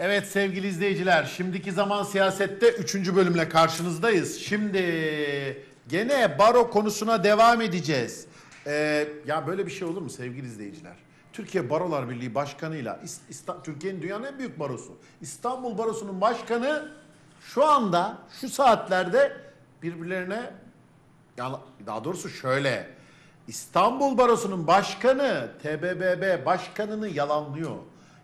Evet sevgili izleyiciler, şimdiki zaman siyasette 3. bölümle karşınızdayız. Şimdi gene baro konusuna devam edeceğiz. Ee, ya böyle bir şey olur mu sevgili izleyiciler? Türkiye Barolar Birliği Başkanı'yla Türkiye'nin dünyanın en büyük barosu İstanbul Barosu'nun başkanı şu anda şu saatlerde birbirlerine ya daha doğrusu şöyle İstanbul Barosu'nun başkanı TBBB başkanını yalanlıyor.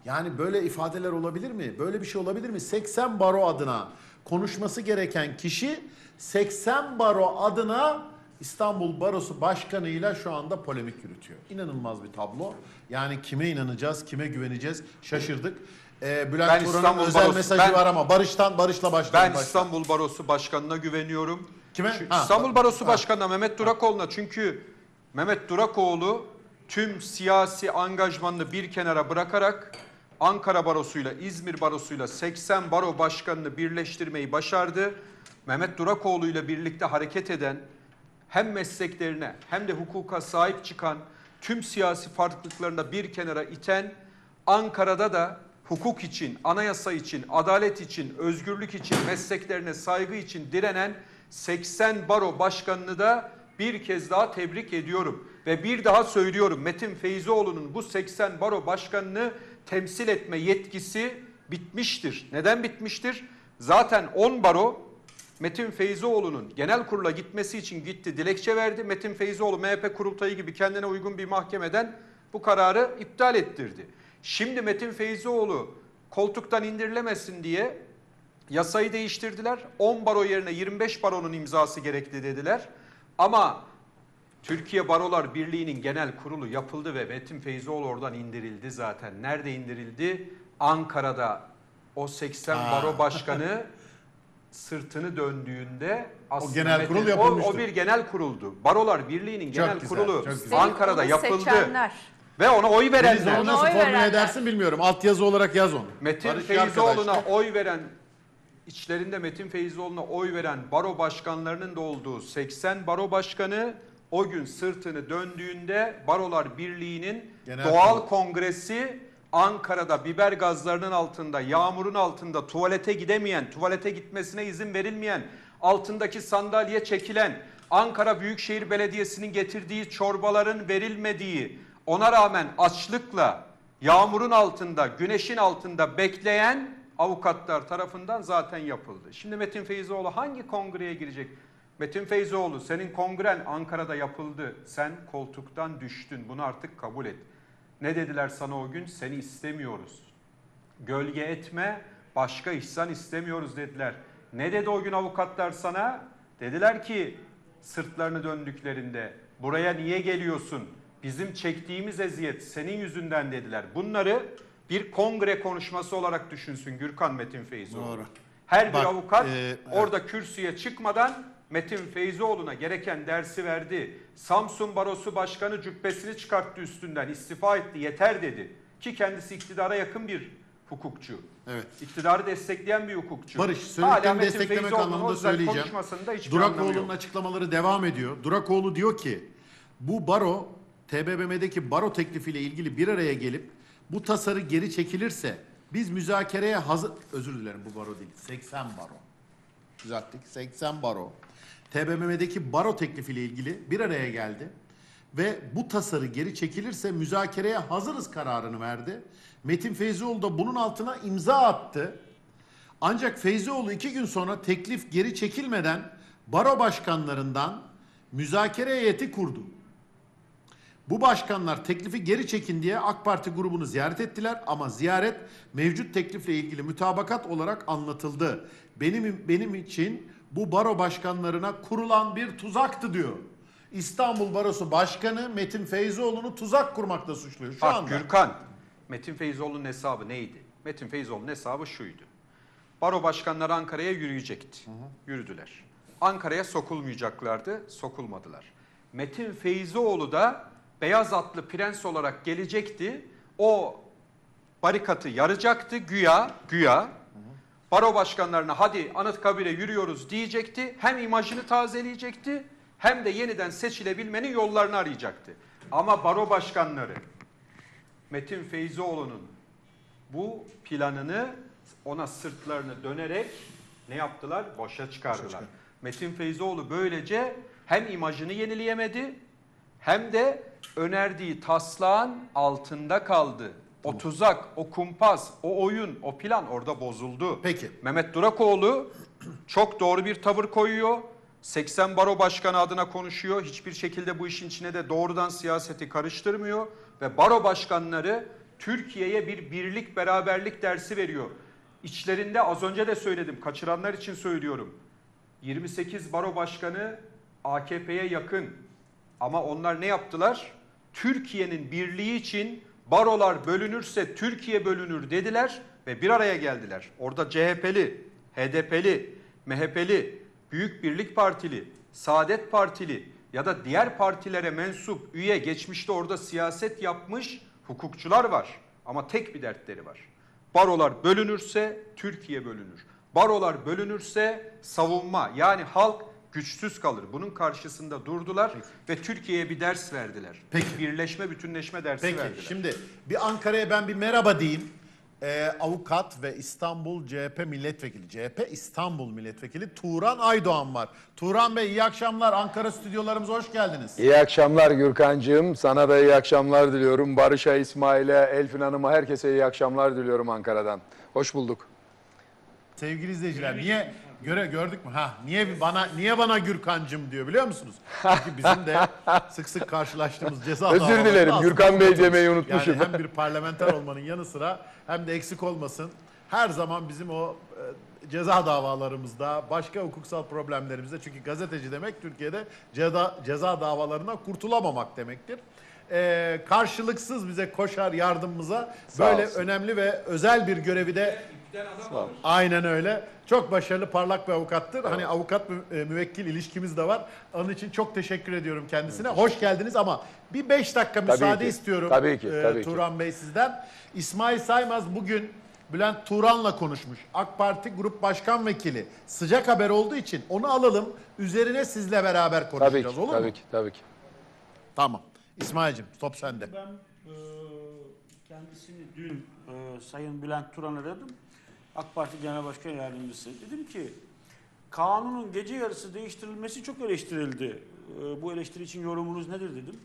Yani böyle ifadeler olabilir mi? Böyle bir şey olabilir mi? 80 baro adına konuşması gereken kişi 80 baro adına İstanbul Barosu başkanıyla şu anda polemik yürütüyor. İnanılmaz bir tablo. Yani kime inanacağız, kime güveneceğiz şaşırdık. Ee, Bülent Ben Turan'ın İstanbul özel Barosu- mesajı ben- var ama Barış'tan Barış'la başlayalım. Ben Başla. İstanbul Barosu Başkanı'na güveniyorum. Kime? Şu- Ha, İstanbul bak- Barosu ha. Başkanı'na Mehmet Durakoğlu'na çünkü Mehmet Durakoğlu tüm siyasi angajmanını bir kenara bırakarak Ankara Barosu'yla İzmir Barosu'yla 80 baro başkanını birleştirmeyi başardı. Mehmet Durakoğlu ile birlikte hareket eden hem mesleklerine hem de hukuka sahip çıkan tüm siyasi farklılıklarını bir kenara iten Ankara'da da hukuk için, anayasa için, adalet için, özgürlük için, mesleklerine saygı için direnen 80 baro başkanını da bir kez daha tebrik ediyorum. Ve bir daha söylüyorum Metin Feyzioğlu'nun bu 80 baro başkanını temsil etme yetkisi bitmiştir. Neden bitmiştir? Zaten 10 baro Metin Feyzioğlu'nun genel kurula gitmesi için gitti, dilekçe verdi. Metin Feyzioğlu MHP kurultayı gibi kendine uygun bir mahkemeden bu kararı iptal ettirdi. Şimdi Metin Feyzioğlu koltuktan indirilemesin diye yasayı değiştirdiler. 10 baro yerine 25 baronun imzası gerekli dediler. Ama Türkiye Barolar Birliği'nin genel kurulu yapıldı ve Metin Feyzioğlu oradan indirildi zaten. Nerede indirildi? Ankara'da o 80 Ha. baro başkanı sırtını döndüğünde aslında genel kurul. O, o bir genel kuruldu. Barolar Birliği'nin genel güzel, kurulu. Ankara'da yapıldı. seçenler. Ve ona oy verenler. onu nasıl Oy formüle verenler. edersin bilmiyorum. Altyazı olarak yaz onu. Metin Barış Feyzoğlu'na arkadaşlar. oy veren, içlerinde Metin Feyzoğlu'na oy veren baro başkanlarının da olduğu 80 baro başkanı o gün sırtını döndüğünde Barolar Birliği'nin Genel doğal kurul. kongresi Ankara'da biber gazlarının altında, yağmurun altında tuvalete gidemeyen, tuvalete gitmesine izin verilmeyen, altındaki sandalye çekilen, Ankara Büyükşehir Belediyesi'nin getirdiği çorbaların verilmediği, ona rağmen açlıkla, yağmurun altında, güneşin altında bekleyen avukatlar tarafından zaten yapıldı. Şimdi Metin Feyzoğlu hangi kongreye girecek? Metin Feyzoğlu senin kongren Ankara'da yapıldı. Sen koltuktan düştün. Bunu artık kabul et. Ne dediler sana o gün? Seni istemiyoruz. Gölge etme, başka ihsan istemiyoruz dediler. Ne dedi o gün avukatlar sana? Dediler ki sırtlarını döndüklerinde buraya niye geliyorsun? Bizim çektiğimiz eziyet senin yüzünden dediler. Bunları bir kongre konuşması olarak düşünsün Gürkan Metin Feyzoğlu. Doğru. Her bir Bak, avukat e, orada kürsüye çıkmadan Metin Feyzoğlu'na gereken dersi verdi. Samsun Barosu Başkanı cübbesini çıkarttı üstünden istifa etti yeter dedi. Ki kendisi iktidara yakın bir hukukçu. Evet. İktidarı destekleyen bir hukukçu. Barış, söylediklerini desteklemek anlamında söyleyeceğim. Durakoğlu'nun açıklamaları devam ediyor. Durakoğlu diyor ki bu baro TBMM'deki baro teklifiyle ilgili bir araya gelip bu tasarı geri çekilirse biz müzakereye hazır... Özür dilerim bu baro değil. 80 baro. Düzelttik. 80 baro. TBMM'deki baro teklifiyle ilgili bir araya geldi. Ve bu tasarı geri çekilirse müzakereye hazırız kararını verdi. Metin Feyzioğlu da bunun altına imza attı. Ancak Feyzioğlu iki gün sonra teklif geri çekilmeden baro başkanlarından müzakere heyeti kurdu. Bu başkanlar teklifi geri çekin diye AK Parti grubunu ziyaret ettiler ama ziyaret mevcut teklifle ilgili mütabakat olarak anlatıldı. Benim benim için bu baro başkanlarına kurulan bir tuzaktı diyor. İstanbul Barosu Başkanı Metin Feyzioğlu'nu tuzak kurmakla suçluyor şu Bak anda. Gürkan, Metin Feyzoğlu'nun hesabı neydi? Metin Feyzoğlu'nun hesabı şuydu. Baro başkanları Ankara'ya yürüyecekti. Yürüdüler. Ankara'ya sokulmayacaklardı, sokulmadılar. Metin Feyzoğlu da beyaz atlı prens olarak gelecekti. O barikatı yaracaktı güya, güya. Baro başkanlarına hadi Anıtkabir'e yürüyoruz diyecekti. Hem imajını tazeleyecekti hem de yeniden seçilebilmenin yollarını arayacaktı. Ama baro başkanları Metin Feyzioğlu'nun bu planını ona sırtlarını dönerek ne yaptılar? Boşa çıkardılar. Metin Feyzoğlu böylece hem imajını yenileyemedi hem de önerdiği taslağın altında kaldı. O tuzak, o kumpas, o oyun, o plan orada bozuldu. Peki. Mehmet Durakoğlu çok doğru bir tavır koyuyor. 80 baro başkanı adına konuşuyor. Hiçbir şekilde bu işin içine de doğrudan siyaseti karıştırmıyor. Ve baro başkanları Türkiye'ye bir birlik beraberlik dersi veriyor. İçlerinde az önce de söyledim kaçıranlar için söylüyorum. 28 baro başkanı AKP'ye yakın. Ama onlar ne yaptılar? Türkiye'nin birliği için barolar bölünürse Türkiye bölünür dediler ve bir araya geldiler. Orada CHP'li, HDP'li, MHP'li, Büyük Birlik Partili, Saadet Partili ya da diğer partilere mensup üye geçmişte orada siyaset yapmış hukukçular var. Ama tek bir dertleri var. Barolar bölünürse Türkiye bölünür. Barolar bölünürse savunma yani halk güçsüz kalır. Bunun karşısında durdular ve Türkiye'ye bir ders verdiler. Peki. Birleşme, bütünleşme dersi Peki verdiler. şimdi bir Ankara'ya ben bir merhaba diyeyim. Ee, avukat ve İstanbul CHP milletvekili, CHP İstanbul milletvekili Turan Aydoğan var. Turan Bey iyi akşamlar. Ankara stüdyolarımıza hoş geldiniz. İyi akşamlar Gürkan'cığım. Sana da iyi akşamlar diliyorum. Barış'a, İsmail'e, Elfin Hanım'a herkese iyi akşamlar diliyorum Ankara'dan. Hoş bulduk. Sevgili izleyiciler niye göre gördük mü? Ha niye bana niye bana Gürkancım diyor biliyor musunuz? Çünkü bizim de sık sık karşılaştığımız ceza Özür dilerim, Gürkan Bey demeyi unutmuşum. Yani hem bir parlamenter olmanın yanı sıra hem de eksik olmasın. Her zaman bizim o e, ceza davalarımızda, başka hukuksal problemlerimizde çünkü gazeteci demek Türkiye'de ceza, ceza davalarından kurtulamamak demektir. E, karşılıksız bize koşar yardımımıza Sağ böyle olsun. önemli ve özel bir görevi de Aynen öyle. Çok başarılı, parlak bir avukattır. Hani avukat mü- e, müvekkil ilişkimiz de var. Onun için çok teşekkür ediyorum kendisine. Hoş geldiniz ama bir beş dakika müsaade ki. istiyorum. Tabii ki, e, tabii ki. Turan Bey sizden. İsmail Saymaz bugün Bülent Turan'la konuşmuş. AK Parti Grup Başkan Vekili. Sıcak haber olduğu için onu alalım. Üzerine sizle beraber Tabii konuşacağız. ki, olur tabii mu? ki, tabii ki. Tamam. İsmail'cim top sende. Ben e, kendisini dün e, Sayın Bülent Turan aradım. AK Parti Genel Başkan Yardımcısı. Dedim ki kanunun gece yarısı değiştirilmesi çok eleştirildi. E, bu eleştiri için yorumunuz nedir dedim.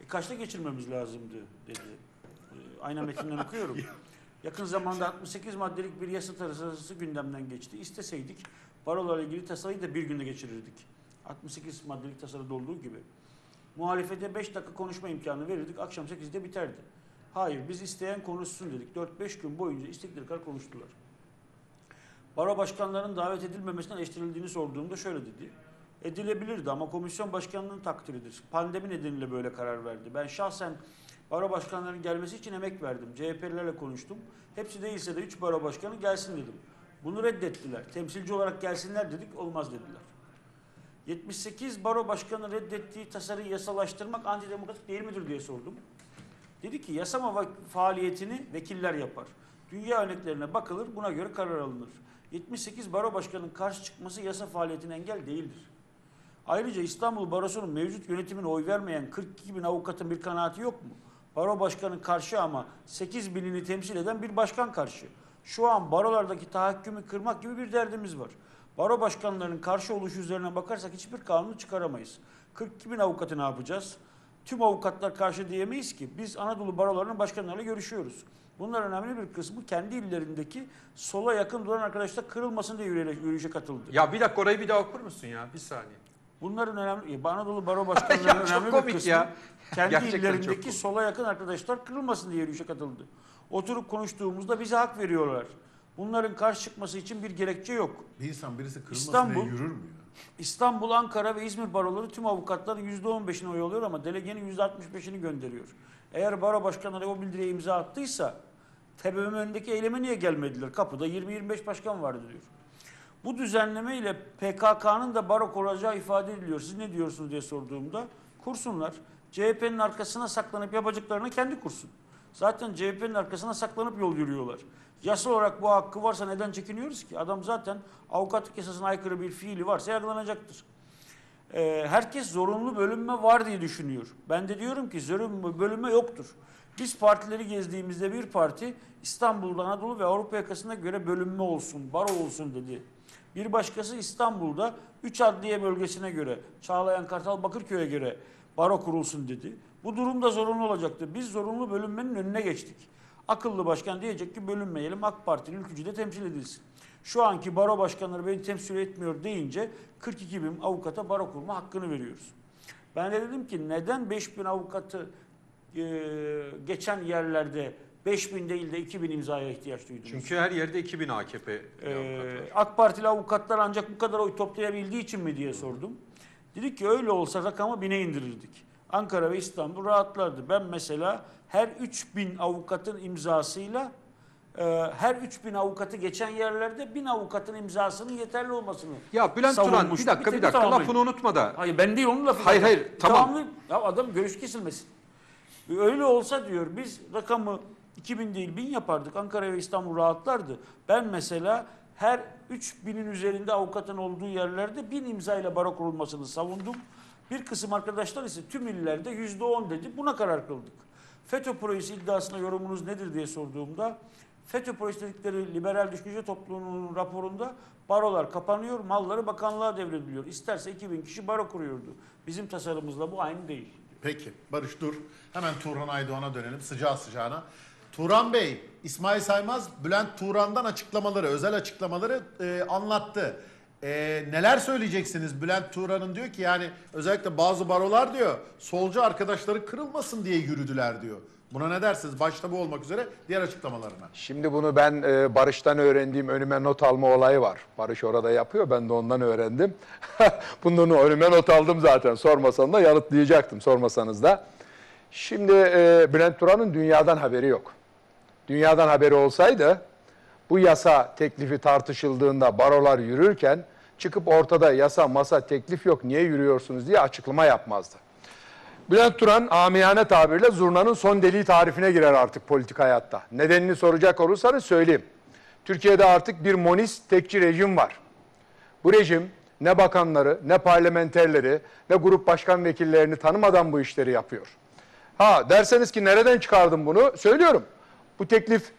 E, kaçta geçirmemiz lazımdı dedi. E, aynen metinden okuyorum. Yakın zamanda 68 maddelik bir yasa tasarısı gündemden geçti. İsteseydik barolarla ilgili tasarıyı da bir günde geçirirdik. 68 maddelik tasarıda olduğu gibi. Muhalefete 5 dakika konuşma imkanı verirdik. Akşam 8'de biterdi. Hayır biz isteyen konuşsun dedik. 4-5 gün boyunca istekleri kadar konuştular. Baro başkanlarının davet edilmemesinden eleştirildiğini sorduğumda şöyle dedi. Edilebilirdi ama komisyon başkanlığının takdiridir. Pandemi nedeniyle böyle karar verdi. Ben şahsen baro başkanlarının gelmesi için emek verdim. CHP'lilerle konuştum. Hepsi değilse de 3 baro başkanı gelsin dedim. Bunu reddettiler. Temsilci olarak gelsinler dedik. Olmaz dediler. 78 baro başkanı reddettiği tasarıyı yasalaştırmak antidemokratik değil midir diye sordum. Dedi ki yasama faaliyetini vekiller yapar. Dünya örneklerine bakılır buna göre karar alınır. 78 baro başkanının karşı çıkması yasa faaliyetine engel değildir. Ayrıca İstanbul Barosu'nun mevcut yönetimine oy vermeyen 42 bin avukatın bir kanaati yok mu? Baro başkanı karşı ama 8 binini temsil eden bir başkan karşı. Şu an barolardaki tahakkümü kırmak gibi bir derdimiz var. Baro başkanlarının karşı oluşu üzerine bakarsak hiçbir kanunu çıkaramayız. 42 bin avukatı ne yapacağız? Tüm avukatlar karşı diyemeyiz ki. Biz Anadolu barolarının başkanlarıyla görüşüyoruz. Bunlar önemli bir kısmı kendi illerindeki sola yakın duran arkadaşlar kırılmasın diye yürüyüşe, katıldı. Ya bir dakika orayı bir daha okur musun ya? Bir saniye. Bunların önemli, Anadolu Baro çok önemli komik bir kısmı ya. kendi Gerçekten illerindeki sola yakın arkadaşlar kırılmasın diye yürüyüşe katıldı. Oturup konuştuğumuzda bize hak veriyorlar. Bunların karşı çıkması için bir gerekçe yok. Bir insan birisi kırılmasın İstanbul- diye yürür mü ya? İstanbul, Ankara ve İzmir baroları tüm avukatların %15'ini oy alıyor ama delegenin %65'ini gönderiyor. Eğer baro başkanları o bildiriye imza attıysa TBMM önündeki eyleme niye gelmediler? Kapıda 20-25 başkan vardı diyor. Bu düzenleme ile PKK'nın da baro kuracağı ifade ediliyor. Siz ne diyorsunuz diye sorduğumda kursunlar. CHP'nin arkasına saklanıp yapacaklarını kendi kursun. Zaten CHP'nin arkasına saklanıp yol yürüyorlar. Yasal olarak bu hakkı varsa neden çekiniyoruz ki? Adam zaten avukatlık yasasına aykırı bir fiili varsa yargılanacaktır. Ee, herkes zorunlu bölünme var diye düşünüyor. Ben de diyorum ki zorunlu bölünme yoktur. Biz partileri gezdiğimizde bir parti İstanbul'da Anadolu ve Avrupa yakasına göre bölünme olsun, baro olsun dedi. Bir başkası İstanbul'da 3 adliye bölgesine göre, Çağlayan Kartal Bakırköy'e göre baro kurulsun dedi. Bu durumda zorunlu olacaktı. Biz zorunlu bölünmenin önüne geçtik. Akıllı başkan diyecek ki bölünmeyelim AK Parti'nin ülkücüde temsil edilsin. Şu anki baro başkanları beni temsil etmiyor deyince 42 bin avukata baro kurma hakkını veriyoruz. Ben de dedim ki neden 5 bin avukatı e, geçen yerlerde 5 bin değil de 2 bin imzaya ihtiyaç duydunuz? Çünkü her yerde 2000 AKP. Ee, AK Partili avukatlar ancak bu kadar oy toplayabildiği için mi diye sordum. Dedik ki öyle olsa rakamı bine indirirdik. Ankara ve İstanbul rahatlardı. Ben mesela her 3000 avukatın imzasıyla her 3000 avukatı geçen yerlerde 1000 avukatın imzasının yeterli olmasını Ya Bülent Turan bir dakika bir tek dakika tamamlayın. lafını unutma da. Hayır ben değil onun lafı. Hayır, zaten. hayır, tamam. Tamamlayayım. Ya adam görüş kesilmesin. Öyle olsa diyor biz rakamı 2000 değil 1000 yapardık. Ankara ve İstanbul rahatlardı. Ben mesela her 3000'in üzerinde avukatın olduğu yerlerde 1000 imzayla baro kurulmasını savundum. Bir kısım arkadaşlar ise tüm illerde %10 dedi. Buna karar kıldık. FETÖ projesi iddiasına yorumunuz nedir diye sorduğumda FETÖ projesi dedikleri liberal düşünce topluluğunun raporunda barolar kapanıyor, malları bakanlığa devrediliyor. İsterse 2000 kişi baro kuruyordu. Bizim tasarımımızla bu aynı değil. Peki Barış dur. Hemen Turhan Aydoğan'a dönelim sıcağı sıcağına. Turan Bey, İsmail Saymaz Bülent Turan'dan açıklamaları, özel açıklamaları e, anlattı. E, neler söyleyeceksiniz? Bülent Turan'ın diyor ki yani özellikle bazı barolar diyor solcu arkadaşları kırılmasın diye yürüdüler diyor. Buna ne dersiniz? Başta bu olmak üzere diğer açıklamalarına. Şimdi bunu ben e, Barış'tan öğrendiğim önüme not alma olayı var. Barış orada yapıyor, ben de ondan öğrendim. Bunu önüme not aldım zaten. Sormasan da yanıtlayacaktım, sormasanız da. Şimdi e, Bülent Turan'ın dünyadan haberi yok. Dünyadan haberi olsaydı bu yasa teklifi tartışıldığında barolar yürürken çıkıp ortada yasa masa teklif yok niye yürüyorsunuz diye açıklama yapmazdı. Bülent Turan amiyane tabirle zurnanın son deliği tarifine girer artık politik hayatta. Nedenini soracak olursanız söyleyeyim. Türkiye'de artık bir monist tekçi rejim var. Bu rejim ne bakanları, ne parlamenterleri, ne grup başkan vekillerini tanımadan bu işleri yapıyor. Ha derseniz ki nereden çıkardım bunu? Söylüyorum. Bu teklif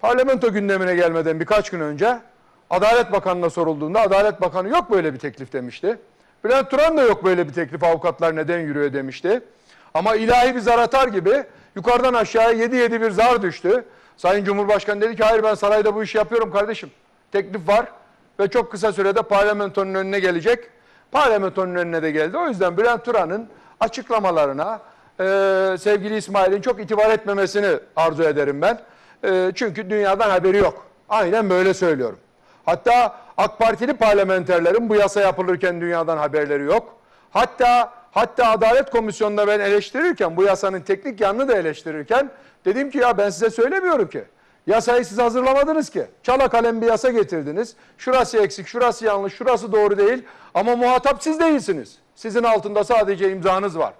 parlamento gündemine gelmeden birkaç gün önce Adalet Bakanı'na sorulduğunda Adalet Bakanı yok böyle bir teklif demişti. Bülent Turan da yok böyle bir teklif avukatlar neden yürüyor demişti. Ama ilahi bir zar atar gibi yukarıdan aşağıya 7-7 bir zar düştü. Sayın Cumhurbaşkanı dedi ki hayır ben sarayda bu işi yapıyorum kardeşim. Teklif var ve çok kısa sürede parlamentonun önüne gelecek. Parlamentonun önüne de geldi. O yüzden Bülent Turan'ın açıklamalarına e, sevgili İsmail'in çok itibar etmemesini arzu ederim ben. E, çünkü dünyadan haberi yok. Aynen böyle söylüyorum. Hatta AK Partili parlamenterlerin bu yasa yapılırken dünyadan haberleri yok. Hatta hatta Adalet Komisyonu'nda ben eleştirirken bu yasanın teknik yanını da eleştirirken dedim ki ya ben size söylemiyorum ki. Yasayı siz hazırlamadınız ki. Çala kalem bir yasa getirdiniz. Şurası eksik, şurası yanlış, şurası doğru değil. Ama muhatap siz değilsiniz. Sizin altında sadece imzanız var.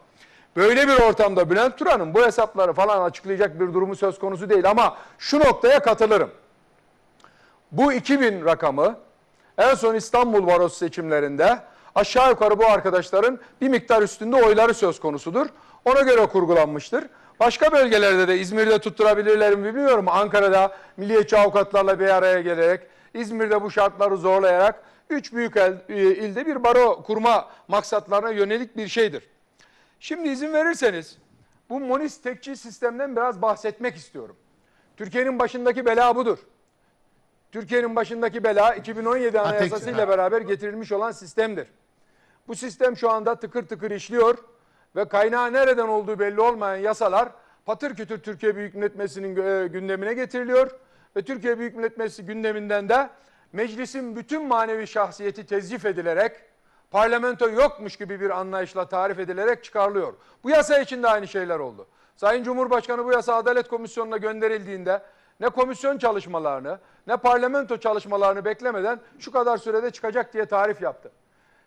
Böyle bir ortamda Bülent Turan'ın bu hesapları falan açıklayacak bir durumu söz konusu değil. Ama şu noktaya katılırım. Bu 2000 rakamı en son İstanbul Barosu seçimlerinde aşağı yukarı bu arkadaşların bir miktar üstünde oyları söz konusudur. Ona göre kurgulanmıştır. Başka bölgelerde de İzmir'de tutturabilirler mi bilmiyorum. Ankara'da milliyetçi avukatlarla bir araya gelerek, İzmir'de bu şartları zorlayarak üç büyük el- e, ilde bir baro kurma maksatlarına yönelik bir şeydir. Şimdi izin verirseniz bu monist tekçi sistemden biraz bahsetmek istiyorum. Türkiye'nin başındaki bela budur. Türkiye'nin başındaki bela 2017 Ha, tek- Anayasası'yla beraber getirilmiş olan sistemdir. Bu sistem şu anda tıkır tıkır işliyor ve kaynağı nereden olduğu belli olmayan yasalar patır kütür Türkiye Büyük Millet Meclisi'nin e, gündemine getiriliyor ve Türkiye Büyük Millet Meclisi gündeminden de meclisin bütün manevi şahsiyeti tezyif edilerek parlamento yokmuş gibi bir anlayışla tarif edilerek çıkarılıyor. Bu yasa için de aynı şeyler oldu. Sayın Cumhurbaşkanı bu yasa Adalet Komisyonu'na gönderildiğinde ne komisyon çalışmalarını ne parlamento çalışmalarını beklemeden şu kadar sürede çıkacak diye tarif yaptı.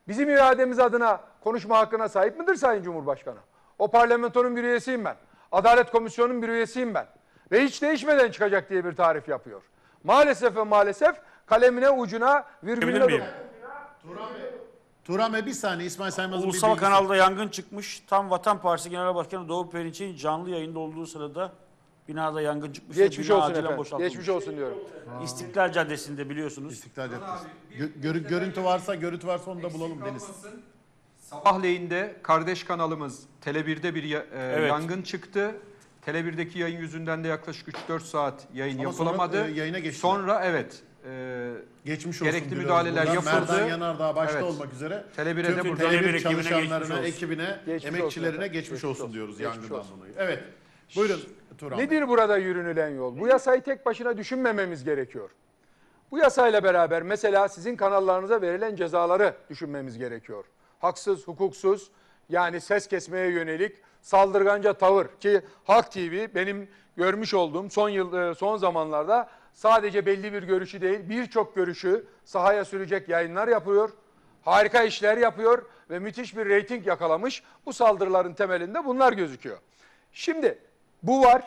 Bizim irademiz adına konuşma hakkına sahip midir Sayın Cumhurbaşkanı? O parlamentonun bir üyesiyim ben. Adalet Komisyonu'nun bir üyesiyim ben. Ve hiç değişmeden çıkacak diye bir tarif yapıyor. Maalesef ve maalesef kalemine ucuna virgülüne... miyim? Turan Bey bir saniye İsmail Saymaz'ın Ulusal bir kanalda yangın çıkmış. Tam Vatan Partisi Genel Başkanı Doğu Perinçek'in canlı yayında olduğu sırada Binada yangın çıkmış. Geçmiş bina olsun acilen efendim. boşaltılmış. Geçmiş olsun diyorum. İstiklal Caddesi'nde biliyorsunuz. İstiklal Caddesi. Gö- görü- görüntü varsa görüntü varsa onu da bulalım Deniz. Sabahleyinde kardeş kanalımız Tele1'de bir ya- e, Evet. yangın çıktı. Tele1'deki yayın yüzünden de yaklaşık 3-4 saat yayın Ama sonra, yapılamadı. e, yayına geçtiler. Sonra evet e, Geçmiş olsun Gerekli müdahaleler buradan. yapıldı. Merdan Yanardağ başta Evet. olmak üzere Tele1'e de tüm buradan Tele1 Tele1 ekibine çalışanlarına, geçmiş olsun. ekibine, Geçmiş olsun emekçilerine efendim. geçmiş, Geçmiş olsun olsun. diyoruz Geçmiş yangından olsun. dolayı. Evet. Buyurun Turan. Bey. Nedir burada yürünülen yol? Bu yasayı tek başına düşünmememiz gerekiyor. Bu yasayla beraber mesela sizin kanallarınıza verilen cezaları düşünmemiz gerekiyor. Haksız, hukuksuz yani ses kesmeye yönelik saldırganca tavır ki Halk TV benim görmüş olduğum son yıl e, son zamanlarda sadece belli bir görüşü değil birçok görüşü sahaya sürecek yayınlar yapıyor. Harika işler yapıyor ve müthiş bir reyting yakalamış. Bu saldırıların temelinde bunlar gözüküyor. Şimdi bu var.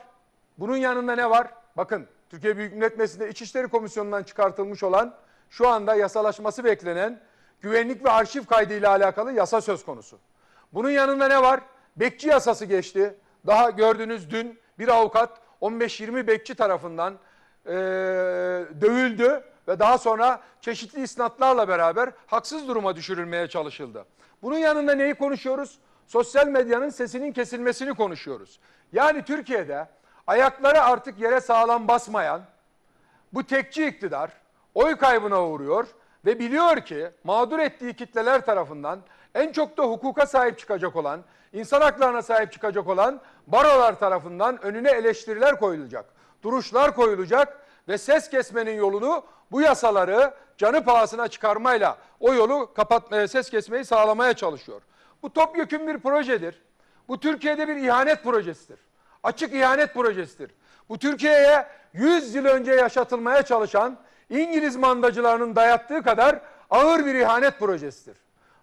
Bunun yanında ne var? Bakın Türkiye Büyük Millet Meclisi'nde İçişleri Komisyonu'ndan çıkartılmış olan şu anda yasalaşması beklenen güvenlik ve arşiv kaydı ile alakalı yasa söz konusu. Bunun yanında ne var? Bekçi yasası geçti. Daha gördünüz dün bir avukat 15-20 bekçi tarafından eee, dövüldü ve daha sonra çeşitli isnatlarla beraber haksız duruma düşürülmeye çalışıldı. Bunun yanında neyi konuşuyoruz? Sosyal medyanın sesinin kesilmesini konuşuyoruz. Yani Türkiye'de ayakları artık yere sağlam basmayan bu tekçi iktidar oy kaybına uğruyor ve biliyor ki mağdur ettiği kitleler tarafından en çok da hukuka sahip çıkacak olan, insan haklarına sahip çıkacak olan barolar tarafından önüne eleştiriler koyulacak, duruşlar koyulacak ve ses kesmenin yolunu bu yasaları canı pahasına çıkarmayla o yolu kapatmaya, ses kesmeyi sağlamaya çalışıyor. Bu topyekun bir projedir. Bu Türkiye'de bir ihanet projesidir. Açık ihanet projesidir. Bu Türkiye'ye 100 yıl önce yaşatılmaya çalışan İngiliz mandacılarının dayattığı kadar ağır bir ihanet projesidir.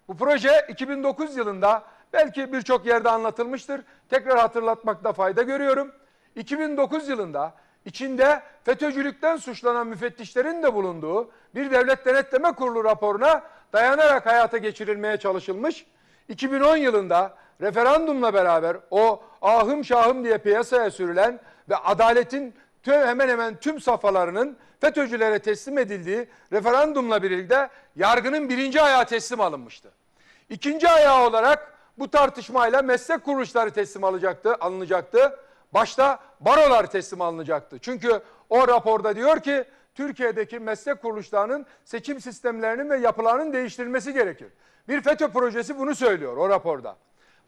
Bu proje 2009 yılında belki birçok yerde anlatılmıştır. Tekrar hatırlatmakta fayda görüyorum. 2009 yılında içinde FETÖ'cülükten suçlanan müfettişlerin de bulunduğu bir devlet denetleme kurulu raporuna dayanarak hayata geçirilmeye çalışılmış. 2010 yılında referandumla beraber o ahım şahım diye piyasaya sürülen ve adaletin tüm, hemen hemen tüm safhalarının FETÖ'cülere teslim edildiği referandumla birlikte yargının birinci ayağı teslim alınmıştı. İkinci ayağı olarak bu tartışmayla meslek kuruluşları teslim alacaktı, alınacaktı. Başta barolar teslim alınacaktı. Çünkü o raporda diyor ki Türkiye'deki meslek kuruluşlarının seçim sistemlerinin ve yapılarının değiştirilmesi gerekir. Bir FETÖ projesi bunu söylüyor o raporda.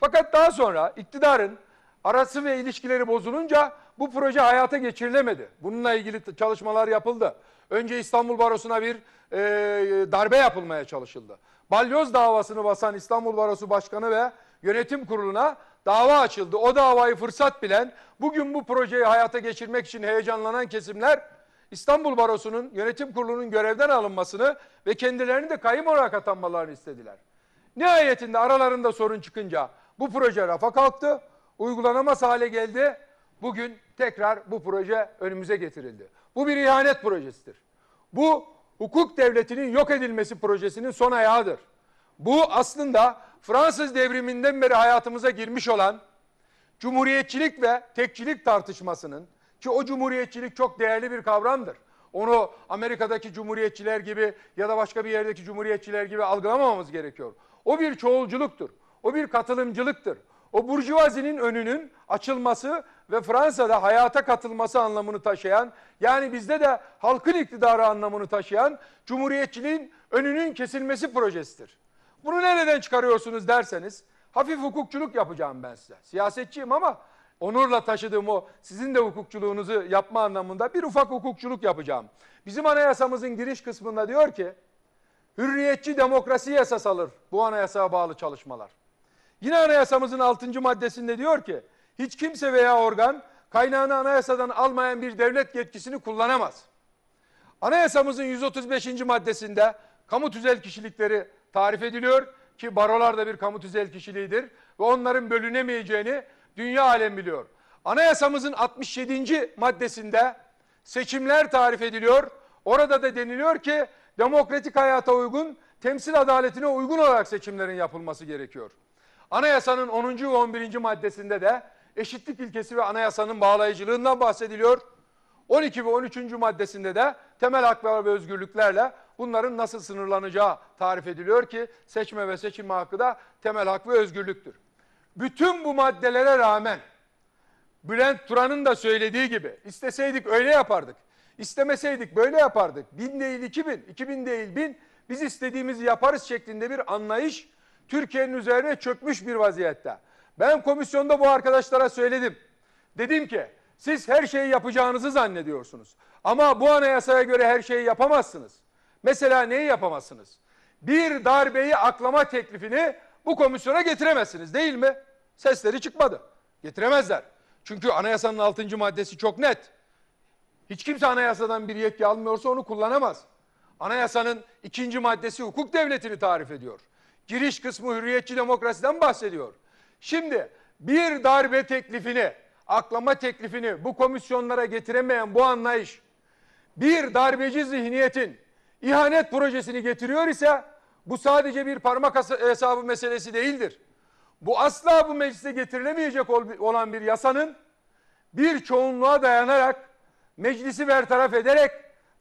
Fakat daha sonra iktidarın arası ve ilişkileri bozulunca bu proje hayata geçirilemedi. Bununla ilgili çalışmalar yapıldı. Önce İstanbul Barosu'na bir e, darbe yapılmaya çalışıldı. Balyoz davasını basan İstanbul Barosu Başkanı ve yönetim kuruluna dava açıldı. O davayı fırsat bilen, bugün bu projeyi hayata geçirmek için heyecanlanan kesimler İstanbul Barosu'nun yönetim kurulunun görevden alınmasını ve kendilerini de kayım olarak atanmalarını istediler. Nihayetinde aralarında sorun çıkınca bu proje rafa kalktı, uygulanamaz hale geldi. Bugün tekrar bu proje önümüze getirildi. Bu bir ihanet projesidir. Bu hukuk devletinin yok edilmesi projesinin son ayağıdır. Bu aslında Fransız devriminden beri hayatımıza girmiş olan cumhuriyetçilik ve tekçilik tartışmasının ki o cumhuriyetçilik çok değerli bir kavramdır. Onu Amerika'daki cumhuriyetçiler gibi ya da başka bir yerdeki cumhuriyetçiler gibi algılamamamız gerekiyor. O bir çoğulculuktur. O bir katılımcılıktır. O burjuvazinin önünün açılması ve Fransa'da hayata katılması anlamını taşıyan, yani bizde de halkın iktidarı anlamını taşıyan cumhuriyetçiliğin önünün kesilmesi projesidir. Bunu nereden çıkarıyorsunuz derseniz, hafif hukukçuluk yapacağım ben size. Siyasetçiyim ama onurla taşıdığım o sizin de hukukçuluğunuzu yapma anlamında bir ufak hukukçuluk yapacağım. Bizim anayasamızın giriş kısmında diyor ki, hürriyetçi demokrasi esas alır bu anayasaya bağlı çalışmalar. Yine anayasamızın 6. maddesinde diyor ki, hiç kimse veya organ kaynağını anayasadan almayan bir devlet yetkisini kullanamaz. Anayasamızın 135. maddesinde kamu tüzel kişilikleri tarif ediliyor ki barolar da bir kamu tüzel kişiliğidir ve onların bölünemeyeceğini dünya alem biliyor. Anayasamızın 67. maddesinde seçimler tarif ediliyor. Orada da deniliyor ki demokratik hayata uygun, temsil adaletine uygun olarak seçimlerin yapılması gerekiyor. Anayasanın 10. ve 11. maddesinde de eşitlik ilkesi ve anayasanın bağlayıcılığından bahsediliyor. 12 ve 13. maddesinde de temel haklar ve özgürlüklerle bunların nasıl sınırlanacağı tarif ediliyor ki seçme ve seçilme hakkı da temel hak ve özgürlüktür. Bütün bu maddelere rağmen Bülent Turan'ın da söylediği gibi isteseydik öyle yapardık. İstemeseydik böyle yapardık. Bin değil iki bin, iki bin değil bin. Biz istediğimizi yaparız şeklinde bir anlayış Türkiye'nin üzerine çökmüş bir vaziyette. Ben komisyonda bu arkadaşlara söyledim. Dedim ki siz her şeyi yapacağınızı zannediyorsunuz. Ama bu anayasaya göre her şeyi yapamazsınız. Mesela neyi yapamazsınız? Bir darbeyi aklama teklifini bu komisyona getiremezsiniz değil mi? Sesleri çıkmadı. Getiremezler. Çünkü anayasanın 6. maddesi çok net. Hiç kimse anayasadan bir yetki almıyorsa onu kullanamaz. Anayasanın ikinci maddesi hukuk devletini tarif ediyor. Giriş kısmı hürriyetçi demokrasiden bahsediyor. Şimdi bir darbe teklifini, aklama teklifini bu komisyonlara getiremeyen bu anlayış bir darbeci zihniyetin ihanet projesini getiriyor ise bu sadece bir parmak hesa- hesabı meselesi değildir. Bu asla bu meclise getirilemeyecek ol- olan bir yasanın bir çoğunluğa dayanarak meclisi bertaraf ederek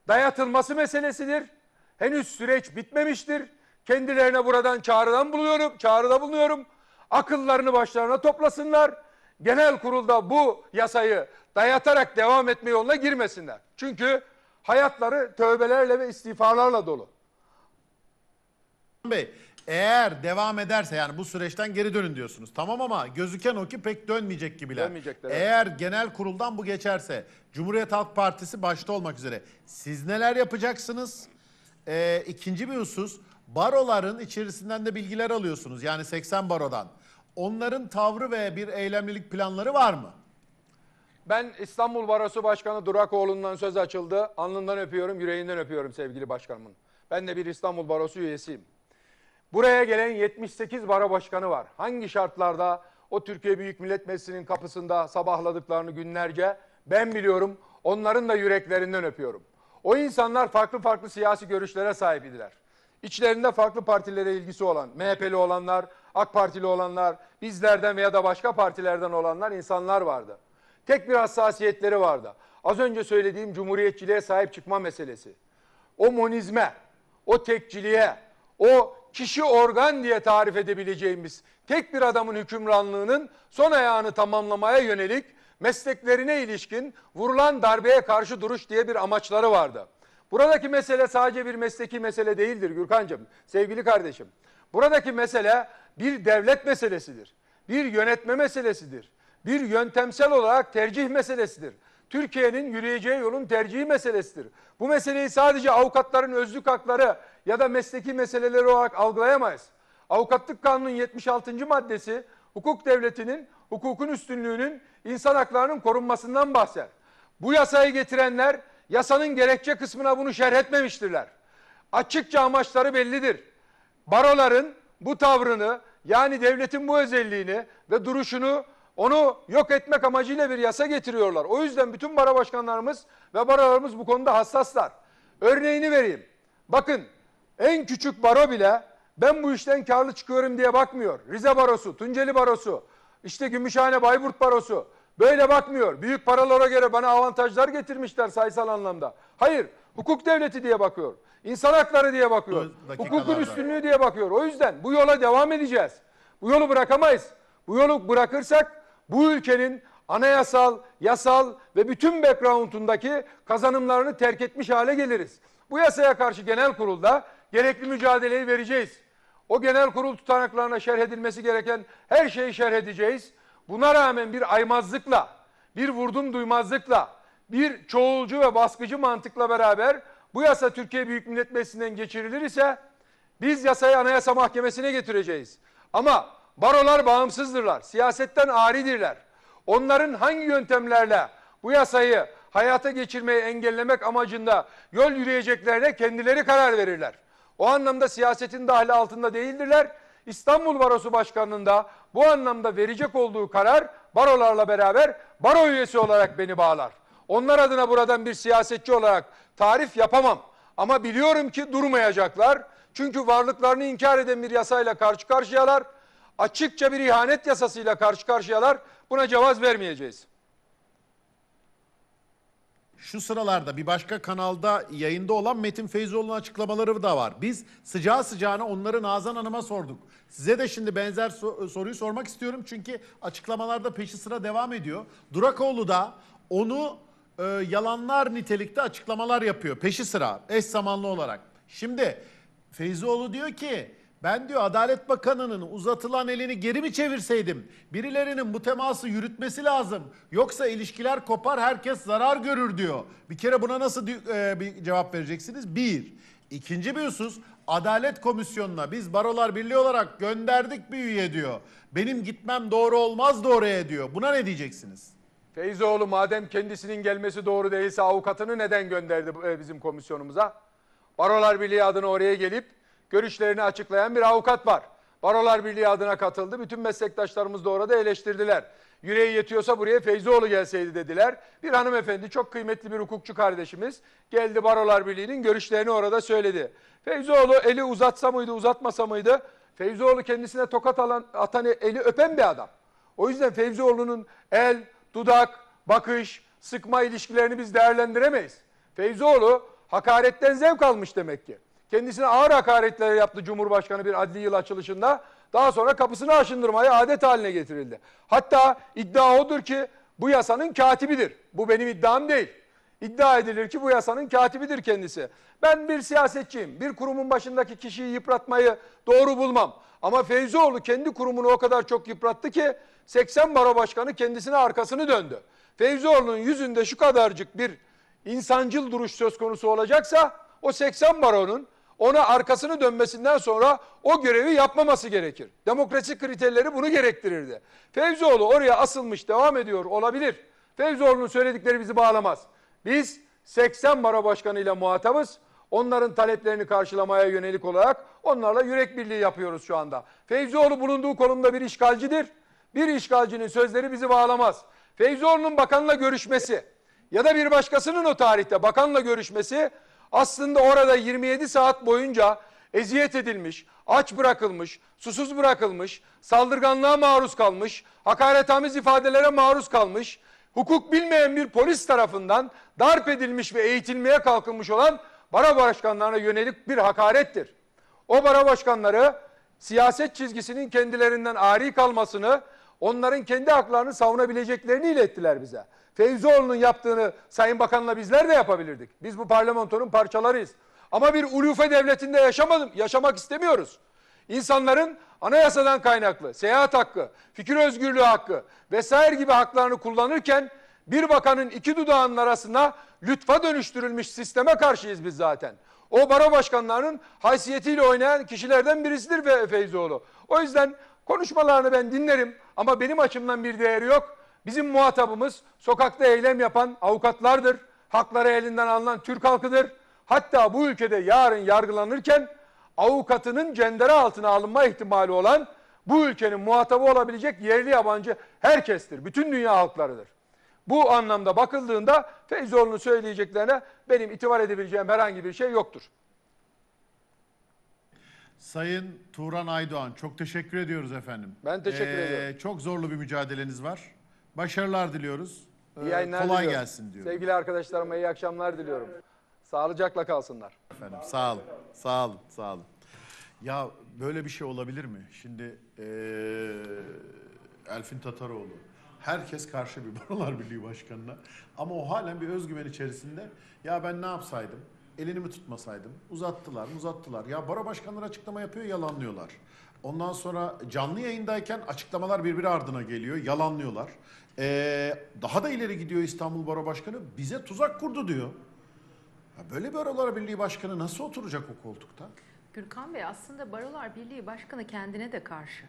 dayatılması meselesidir. Henüz süreç bitmemiştir. Kendilerine buradan çağrıdan buluyorum, çağrıda bulunuyorum. Akıllarını başlarına toplasınlar. Genel kurulda bu yasayı dayatarak devam etme yoluna girmesinler. Çünkü hayatları tövbelerle ve istiğfarlarla dolu. Bey eğer devam ederse yani bu süreçten geri dönün diyorsunuz. Tamam ama gözüken o ki pek dönmeyecek gibiler. Dönmeyecekler, evet. Eğer genel kuruldan bu geçerse Cumhuriyet Halk Partisi başta olmak üzere siz neler yapacaksınız? Ee, ikinci bir husus baroların içerisinden de bilgiler alıyorsunuz. Yani 80 barodan. Onların tavrı ve bir eylemlilik planları var mı? Ben İstanbul Barosu Başkanı Durakoğlu'ndan söz açıldı. Alnından öpüyorum, yüreğinden öpüyorum sevgili başkanımın. Ben de bir İstanbul Barosu üyesiyim. Buraya gelen 78 baro başkanı var. Hangi şartlarda o Türkiye Büyük Millet Meclisi'nin kapısında sabahladıklarını günlerce ben biliyorum. Onların da yüreklerinden öpüyorum. O insanlar farklı farklı siyasi görüşlere sahip idiler. İçlerinde farklı partilere ilgisi olan, MHP'li olanlar, AK Partili olanlar, bizlerden veya da başka partilerden olanlar insanlar vardı. Tek bir hassasiyetleri vardı. Az önce söylediğim cumhuriyetçiliğe sahip çıkma meselesi. O monizme, o tekciliğe, o kişi organ diye tarif edebileceğimiz tek bir adamın hükümranlığının son ayağını tamamlamaya yönelik mesleklerine ilişkin vurulan darbeye karşı duruş diye bir amaçları vardı. Buradaki mesele sadece bir mesleki mesele değildir Gürkan'cığım, sevgili kardeşim. Buradaki mesele bir devlet meselesidir. Bir yönetme meselesidir. Bir yöntemsel olarak tercih meselesidir. Türkiye'nin yürüyeceği yolun tercihi meselesidir. Bu meseleyi sadece avukatların özlük hakları ya da mesleki meseleleri olarak algılayamayız. Avukatlık Kanunu'nun 76. maddesi hukuk devletinin, hukukun üstünlüğünün, insan haklarının korunmasından bahser. Bu yasayı getirenler yasanın gerekçe kısmına bunu şerh etmemiştirler. Açıkça amaçları bellidir. Baroların bu tavrını yani devletin bu özelliğini ve duruşunu onu yok etmek amacıyla bir yasa getiriyorlar. O yüzden bütün baro başkanlarımız ve barolarımız bu konuda hassaslar. Örneğini vereyim. Bakın en küçük baro bile ben bu işten karlı çıkıyorum diye bakmıyor. Rize Barosu, Tunceli Barosu, işte Gümüşhane Bayburt Barosu böyle bakmıyor. Büyük paralara göre bana avantajlar getirmişler sayısal anlamda. Hayır, hukuk devleti diye bakıyor. İnsan hakları diye bakıyor. Hukukun üstünlüğü diye bakıyor. O yüzden bu yola devam edeceğiz. Bu yolu bırakamayız. Bu yolu bırakırsak bu ülkenin anayasal, yasal ve bütün background'undaki kazanımlarını terk etmiş hale geliriz. Bu yasaya karşı genel kurulda gerekli mücadeleyi vereceğiz. O genel kurul tutanaklarına şerh edilmesi gereken her şeyi şerh edeceğiz. Buna rağmen bir aymazlıkla, bir vurdum duymazlıkla, bir çoğulcu ve baskıcı mantıkla beraber bu yasa Türkiye Büyük Millet Meclisi'nden geçirilir ise biz yasayı Anayasa Mahkemesi'ne getireceğiz. Ama barolar bağımsızdırlar, siyasetten aridirler. Onların hangi yöntemlerle bu yasayı hayata geçirmeyi engellemek amacında yol yürüyeceklerine kendileri karar verirler. O anlamda siyasetin dahili altında değildirler. İstanbul Barosu Başkanlığı'nda bu anlamda verecek olduğu karar barolarla beraber baro üyesi olarak beni bağlar. Onlar adına buradan bir siyasetçi olarak tarif yapamam. Ama biliyorum ki durmayacaklar. Çünkü varlıklarını inkar eden bir yasayla karşı karşıyalar. Açıkça bir ihanet yasasıyla karşı karşıyalar. buna cevaz vermeyeceğiz. Şu sıralarda bir başka kanalda yayında olan Metin Feyzoğlu'nun açıklamaları da var. Biz sıcağı sıcağına onları Nazan Hanım'a sorduk. Size de şimdi benzer so- soruyu sormak istiyorum. Çünkü açıklamalarda peşi sıra devam ediyor. Durakoğlu da onu e, yalanlar nitelikte açıklamalar yapıyor. Peşi sıra eş zamanlı olarak. Şimdi Feyzoğlu diyor ki ben diyor Adalet Bakanı'nın uzatılan elini geri mi çevirseydim? Birilerinin bu teması yürütmesi lazım. Yoksa ilişkiler kopar herkes zarar görür diyor. Bir kere buna nasıl e, bir cevap vereceksiniz? Bir. İkinci bir husus Adalet Komisyonu'na biz Barolar Birliği olarak gönderdik bir üye diyor. Benim gitmem doğru olmazdı oraya diyor. Buna ne diyeceksiniz? Feyzoğlu madem kendisinin gelmesi doğru değilse avukatını neden gönderdi e, bizim komisyonumuza? Barolar Birliği adına oraya gelip görüşlerini açıklayan bir avukat var. Barolar Birliği adına katıldı. Bütün meslektaşlarımız da orada eleştirdiler. Yüreği yetiyorsa buraya Feyzoğlu gelseydi dediler. Bir hanımefendi çok kıymetli bir hukukçu kardeşimiz geldi Barolar Birliği'nin görüşlerini orada söyledi. Feyzoğlu eli uzatsa mıydı uzatmasa mıydı? Feyzoğlu kendisine tokat alan, atan eli öpen bir adam. O yüzden Fevzioğlu'nun el, dudak, bakış, sıkma ilişkilerini biz değerlendiremeyiz. Fevzioğlu hakaretten zevk almış demek ki. Kendisine ağır hakaretler yaptı Cumhurbaşkanı bir adli yıl açılışında. Daha sonra kapısını aşındırmayı adet haline getirildi. Hatta iddia odur ki bu yasanın katibidir. Bu benim iddiam değil. İddia edilir ki bu yasanın katibidir kendisi. Ben bir siyasetçiyim. Bir kurumun başındaki kişiyi yıpratmayı doğru bulmam. Ama Feyzioğlu kendi kurumunu o kadar çok yıprattı ki 80 baro başkanı kendisine arkasını döndü. Feyzioğlu'nun yüzünde şu kadarcık bir insancıl duruş söz konusu olacaksa o 80 baronun ona arkasını dönmesinden sonra o görevi yapmaması gerekir. Demokrasi kriterleri bunu gerektirirdi. Fevzioğlu oraya asılmış devam ediyor olabilir. Fevzioğlu'nun söyledikleri bizi bağlamaz. Biz 80 baro başkanıyla muhatabız. Onların taleplerini karşılamaya yönelik olarak onlarla yürek birliği yapıyoruz şu anda. Fevzioğlu bulunduğu konumda bir işgalcidir. Bir işgalcinin sözleri bizi bağlamaz. Fevzioğlu'nun bakanla görüşmesi ya da bir başkasının o tarihte bakanla görüşmesi aslında orada 27 saat boyunca eziyet edilmiş, aç bırakılmış, susuz bırakılmış, saldırganlığa maruz kalmış, hakaretamiz ifadelere maruz kalmış, hukuk bilmeyen bir polis tarafından darp edilmiş ve eğitilmeye kalkılmış olan baro başkanlarına yönelik bir hakarettir. O baro başkanları siyaset çizgisinin kendilerinden ari kalmasını, onların kendi haklarını savunabileceklerini ilettiler bize. Feyzoğlu'nun yaptığını Sayın Bakan'la bizler de yapabilirdik. Biz bu parlamentonun parçalarıyız. Ama bir ulufe devletinde yaşamadım, yaşamak istemiyoruz. İnsanların anayasadan kaynaklı seyahat hakkı, fikir özgürlüğü hakkı vesaire gibi haklarını kullanırken bir bakanın iki dudağının arasına lütfa dönüştürülmüş sisteme karşıyız biz zaten. O baro başkanlarının haysiyetiyle oynayan kişilerden birisidir Fe- Feyzoğlu. O yüzden konuşmalarını ben dinlerim ama benim açımdan bir değeri yok. Bizim muhatabımız sokakta eylem yapan avukatlardır. Hakları elinden alınan Türk halkıdır. Hatta bu ülkede yarın yargılanırken avukatının cendere altına alınma ihtimali olan bu ülkenin muhatabı olabilecek yerli yabancı herkestir. Bütün dünya halklarıdır. Bu anlamda bakıldığında Feyzoğlu'nun söyleyeceklerine benim itibar edebileceğim herhangi bir şey yoktur. Sayın Turan Aydoğan çok teşekkür ediyoruz efendim. Ee, Ben teşekkür ediyorum. Çok zorlu bir mücadeleniz var. Başarılar diliyoruz. İyi Ee, yayınlar Kolay diliyorum. gelsin diyorum. Sevgili arkadaşlarıma iyi akşamlar diliyorum. Sağlıcakla kalsınlar. Efendim sağ olun, sağ olun, sağ olun. Ya böyle bir şey olabilir mi? Şimdi eee, Elfin Tataroğlu, herkes karşı bir Barolar Birliği Başkanı'na ama o halen bir özgüven içerisinde ya ben ne yapsaydım, elini mi tutmasaydım, uzattılar, uzattılar. Ya baro başkanları açıklama yapıyor, yalanlıyorlar. Ondan sonra canlı yayındayken açıklamalar birbiri ardına geliyor, yalanlıyorlar. Eee, daha da ileri gidiyor İstanbul Baro Başkanı, bize tuzak kurdu diyor. Ya böyle bir Barolar Birliği Başkanı nasıl oturacak o koltukta? Gürkan Bey aslında Barolar Birliği Başkanı kendine de karşı.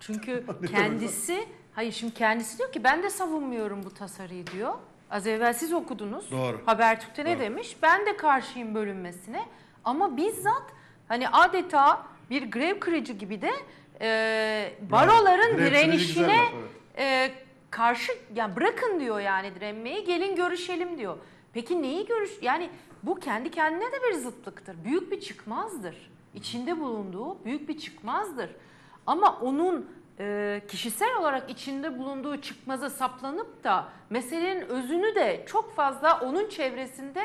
Çünkü kendisi, hayır şimdi kendisi diyor ki ben de savunmuyorum bu tasarıyı diyor. Az evvel siz okudunuz. Doğru. Habertürk'te ne Doğru. demiş? Ben de karşıyım bölünmesine. Ama bizzat hani adeta bir grev kırıcı gibi de e, baroların grev kırıcı güzel direnişine laf, evet. e, karşı yani bırakın diyor yani direnmeyi gelin görüşelim diyor. Peki neyi görüş yani bu kendi kendine de bir zıtlıktır. Büyük bir çıkmazdır. İçinde bulunduğu büyük bir çıkmazdır. Ama onun e, kişisel olarak içinde bulunduğu çıkmaza saplanıp da meselenin özünü de çok fazla onun çevresinde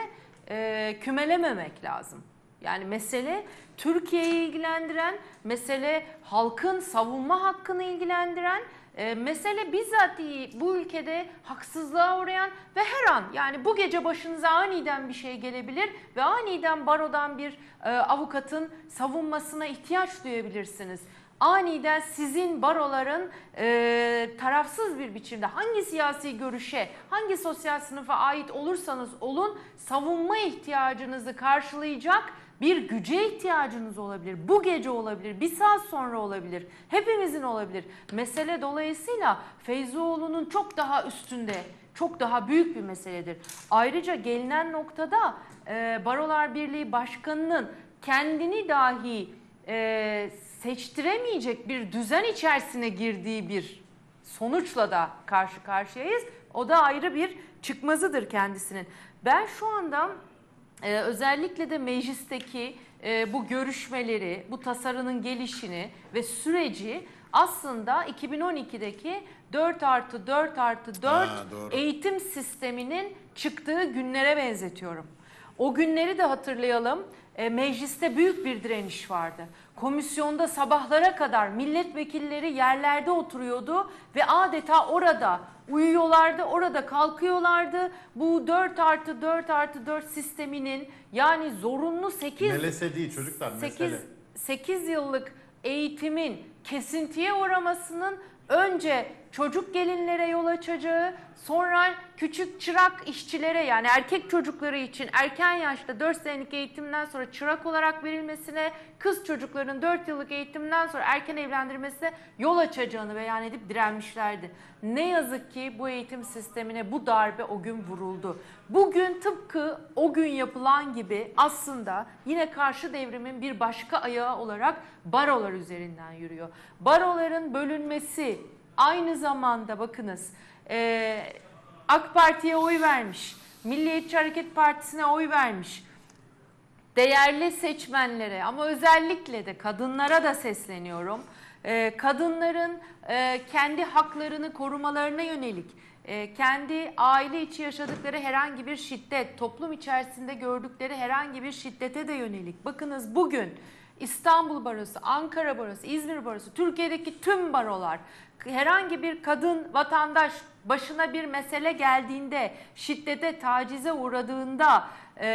e, kümelememek lazım. Yani mesele Türkiye'yi ilgilendiren, mesele halkın savunma hakkını ilgilendiren, e, mesele bizzatihi bu ülkede haksızlığa uğrayan ve her an yani bu gece başınıza aniden bir şey gelebilir ve aniden barodan bir e, avukatın savunmasına ihtiyaç duyabilirsiniz. Aniden sizin baroların e, tarafsız bir biçimde hangi siyasi görüşe, hangi sosyal sınıfa ait olursanız olun savunma ihtiyacınızı karşılayacak bir güce ihtiyacınız olabilir. Bu gece olabilir, bir saat sonra olabilir, hepimizin olabilir. Mesele dolayısıyla Feyzoğlu'nun çok daha üstünde, çok daha büyük bir meseledir. Ayrıca gelinen noktada e, Barolar Birliği Başkanı'nın kendini dahi e, seçtiremeyecek bir düzen içerisine girdiği bir sonuçla da karşı karşıyayız. O da ayrı bir çıkmazıdır kendisinin. Ben şu anda ee, özellikle de meclisteki e, bu görüşmeleri, bu tasarının gelişini ve süreci aslında 2012'deki 4 artı 4 artı 4 Ha, doğru. eğitim sisteminin çıktığı günlere benzetiyorum. O günleri de hatırlayalım. E, mecliste büyük bir direniş vardı. Komisyonda sabahlara kadar milletvekilleri yerlerde oturuyordu ve adeta orada uyuyorlardı, orada kalkıyorlardı. Bu 4 artı 4 artı 4 sisteminin yani zorunlu 8 Melese değil çocuklar 8, mesele. 8 yıllık eğitimin kesintiye uğramasının önce çocuk gelinlere yol açacağı, sonra küçük çırak işçilere yani erkek çocukları için erken yaşta 4 senelik eğitimden sonra çırak olarak verilmesine, kız çocukların 4 yıllık eğitimden sonra erken evlendirmesine yol açacağını beyan edip direnmişlerdi. Ne yazık ki bu eğitim sistemine bu darbe o gün vuruldu. Bugün tıpkı o gün yapılan gibi aslında yine karşı devrimin bir başka ayağı olarak barolar üzerinden yürüyor. Baroların bölünmesi aynı zamanda bakınız eee, AK Parti'ye oy vermiş, Milliyetçi Hareket Partisi'ne oy vermiş, değerli seçmenlere ama özellikle de kadınlara da sesleniyorum. Ee, kadınların e, kendi haklarını korumalarına yönelik, e, kendi aile içi yaşadıkları herhangi bir şiddet, toplum içerisinde gördükleri herhangi bir şiddete de yönelik. Bakınız bugün İstanbul Barosu, Ankara Barosu, İzmir Barosu, Türkiye'deki tüm barolar herhangi bir kadın vatandaş başına bir mesele geldiğinde, şiddete, tacize uğradığında e,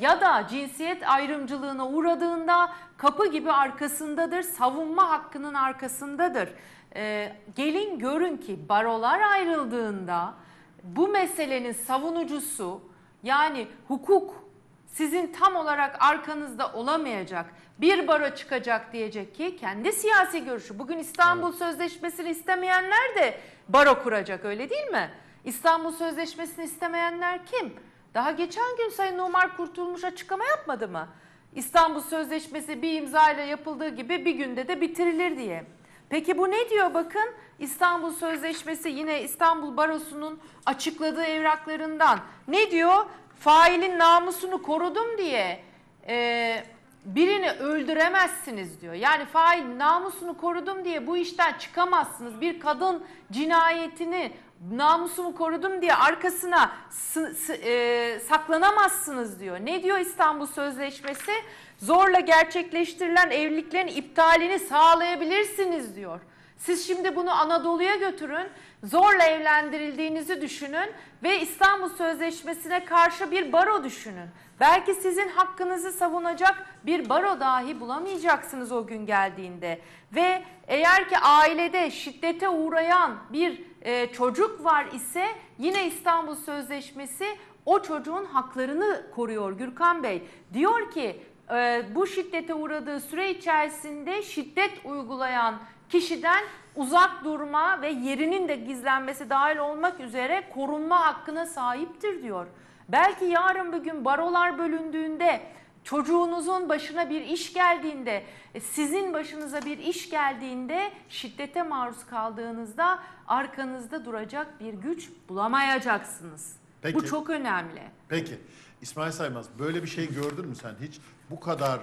ya da cinsiyet ayrımcılığına uğradığında kapı gibi arkasındadır, savunma hakkının arkasındadır. E, gelin görün ki barolar ayrıldığında bu meselenin savunucusu yani hukuk sizin tam olarak arkanızda olamayacak bir baro çıkacak diyecek ki kendi siyasi görüşü. Bugün İstanbul Sözleşmesi'ni istemeyenler de baro kuracak öyle değil mi? İstanbul Sözleşmesi'ni istemeyenler kim? Daha geçen gün Sayın Umar Kurtulmuş açıklama yapmadı mı? İstanbul Sözleşmesi bir imza ile yapıldığı gibi bir günde de bitirilir diye. Peki bu ne diyor bakın? İstanbul Sözleşmesi yine İstanbul Barosu'nun açıkladığı evraklarından. Ne diyor? Failin namusunu korudum diye e, birini öldüremezsiniz diyor. Yani fail namusunu korudum diye bu işten çıkamazsınız. Bir kadın cinayetini namusumu korudum diye arkasına sı- sı- e, saklanamazsınız diyor. Ne diyor İstanbul Sözleşmesi? Zorla gerçekleştirilen evliliklerin iptalini sağlayabilirsiniz diyor. Siz şimdi bunu Anadolu'ya götürün, zorla evlendirildiğinizi düşünün ve İstanbul Sözleşmesi'ne karşı bir baro düşünün. Belki sizin hakkınızı savunacak bir baro dahi bulamayacaksınız o gün geldiğinde. Ve eğer ki ailede şiddete uğrayan bir e, çocuk var ise yine İstanbul Sözleşmesi o çocuğun haklarını koruyor Gürkan Bey. Diyor ki e, bu şiddete uğradığı süre içerisinde şiddet uygulayan kişiden uzak durma ve yerinin de gizlenmesi dahil olmak üzere korunma hakkına sahiptir diyor. Belki yarın bir gün barolar bölündüğünde çocuğunuzun başına bir iş geldiğinde, e, sizin başınıza bir iş geldiğinde şiddete maruz kaldığınızda arkanızda duracak bir güç bulamayacaksınız. Peki. Bu çok önemli. Peki İsmail Saymaz böyle bir şey gördün mü sen hiç? Bu kadar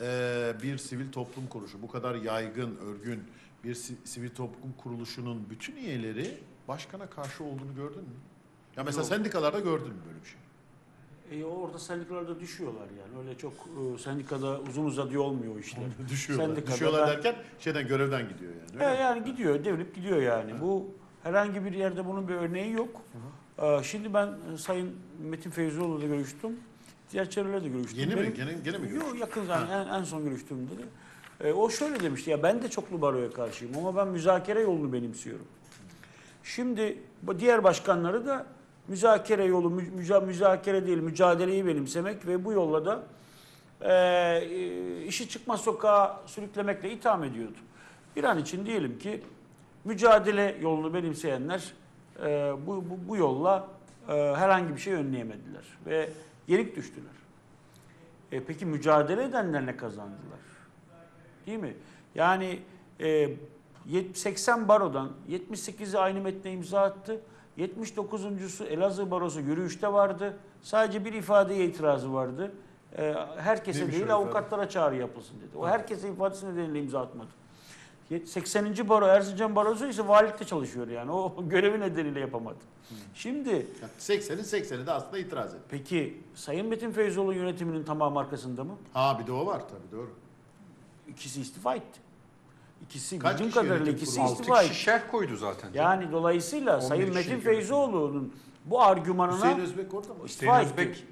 e, bir sivil toplum kuruluşu, bu kadar yaygın, örgün bir si- sivil toplum kuruluşunun bütün üyeleri başkana karşı olduğunu gördün mü? Ya mesela Yok. sendikalarda gördün mü böyle bir şey? E, orada sendikalarda düşüyorlar yani. Öyle çok e, sendikada uzun uzadıya olmuyor o işler. Düşüyorlar. Sendikada Düşüyorlar ben- derken şeyden görevden gidiyor yani. E, öyle mi? yani gidiyor, devrilip gidiyor yani. Bu herhangi bir yerde bunun bir örneği yok. E, şimdi ben e, Sayın Metin Feyzoğlu'yla görüştüm. Diğer çevrelerle de görüştüm. Yeni mi? Benim- Gene, gene mi görüştün? Yok yakın zaman en, en son görüştüğümde de. E, o şöyle demişti ya ben de çoklu baroya karşıyım ama ben müzakere yolunu benimsiyorum. Şimdi bu diğer başkanları da müzakere yolu, mü- müza- müzakere değil mücadeleyi benimsemek ve bu yolla da e, e, işi çıkmaz sokağa sürüklemekle itham ediyordu. Bir an için diyelim ki mücadele yolunu benimseyenler e, bu, bu, bu yolla e, herhangi bir şey önleyemediler ve yenik düştüler. E, peki mücadele edenler ne kazandılar? Değil mi? Yani e, yet- 80 barodan 78'i aynı metne imza attı. 79.sü Elazığ Barosu yürüyüşte vardı. Sadece bir ifadeye itirazı vardı. E, herkese Neymiş değil avukatlara çağrı yapılsın dedi. O herkese ifadesi nedeniyle imza atmadı. Yet- 80. baro Erzincan Barosu ise valilikte çalışıyor yani. O görevi nedeniyle yapamadı. Şimdi Yani 80'in 80'i de aslında itiraz etti. peki Sayın Metin Feyzoğlu yönetiminin tamamı arkasında mı? Ha bir de o var tabii doğru. İkisi istifa etti. İkisi Kaç bildiğim kadarıyla ikisi istifa kişi etti. şerh koydu zaten. Yani dolayısıyla 11 Sayın Metin. Feyzoğlu'nun bu argümanına Hüseyin Özbek orada mı? Hüseyin istifa etti.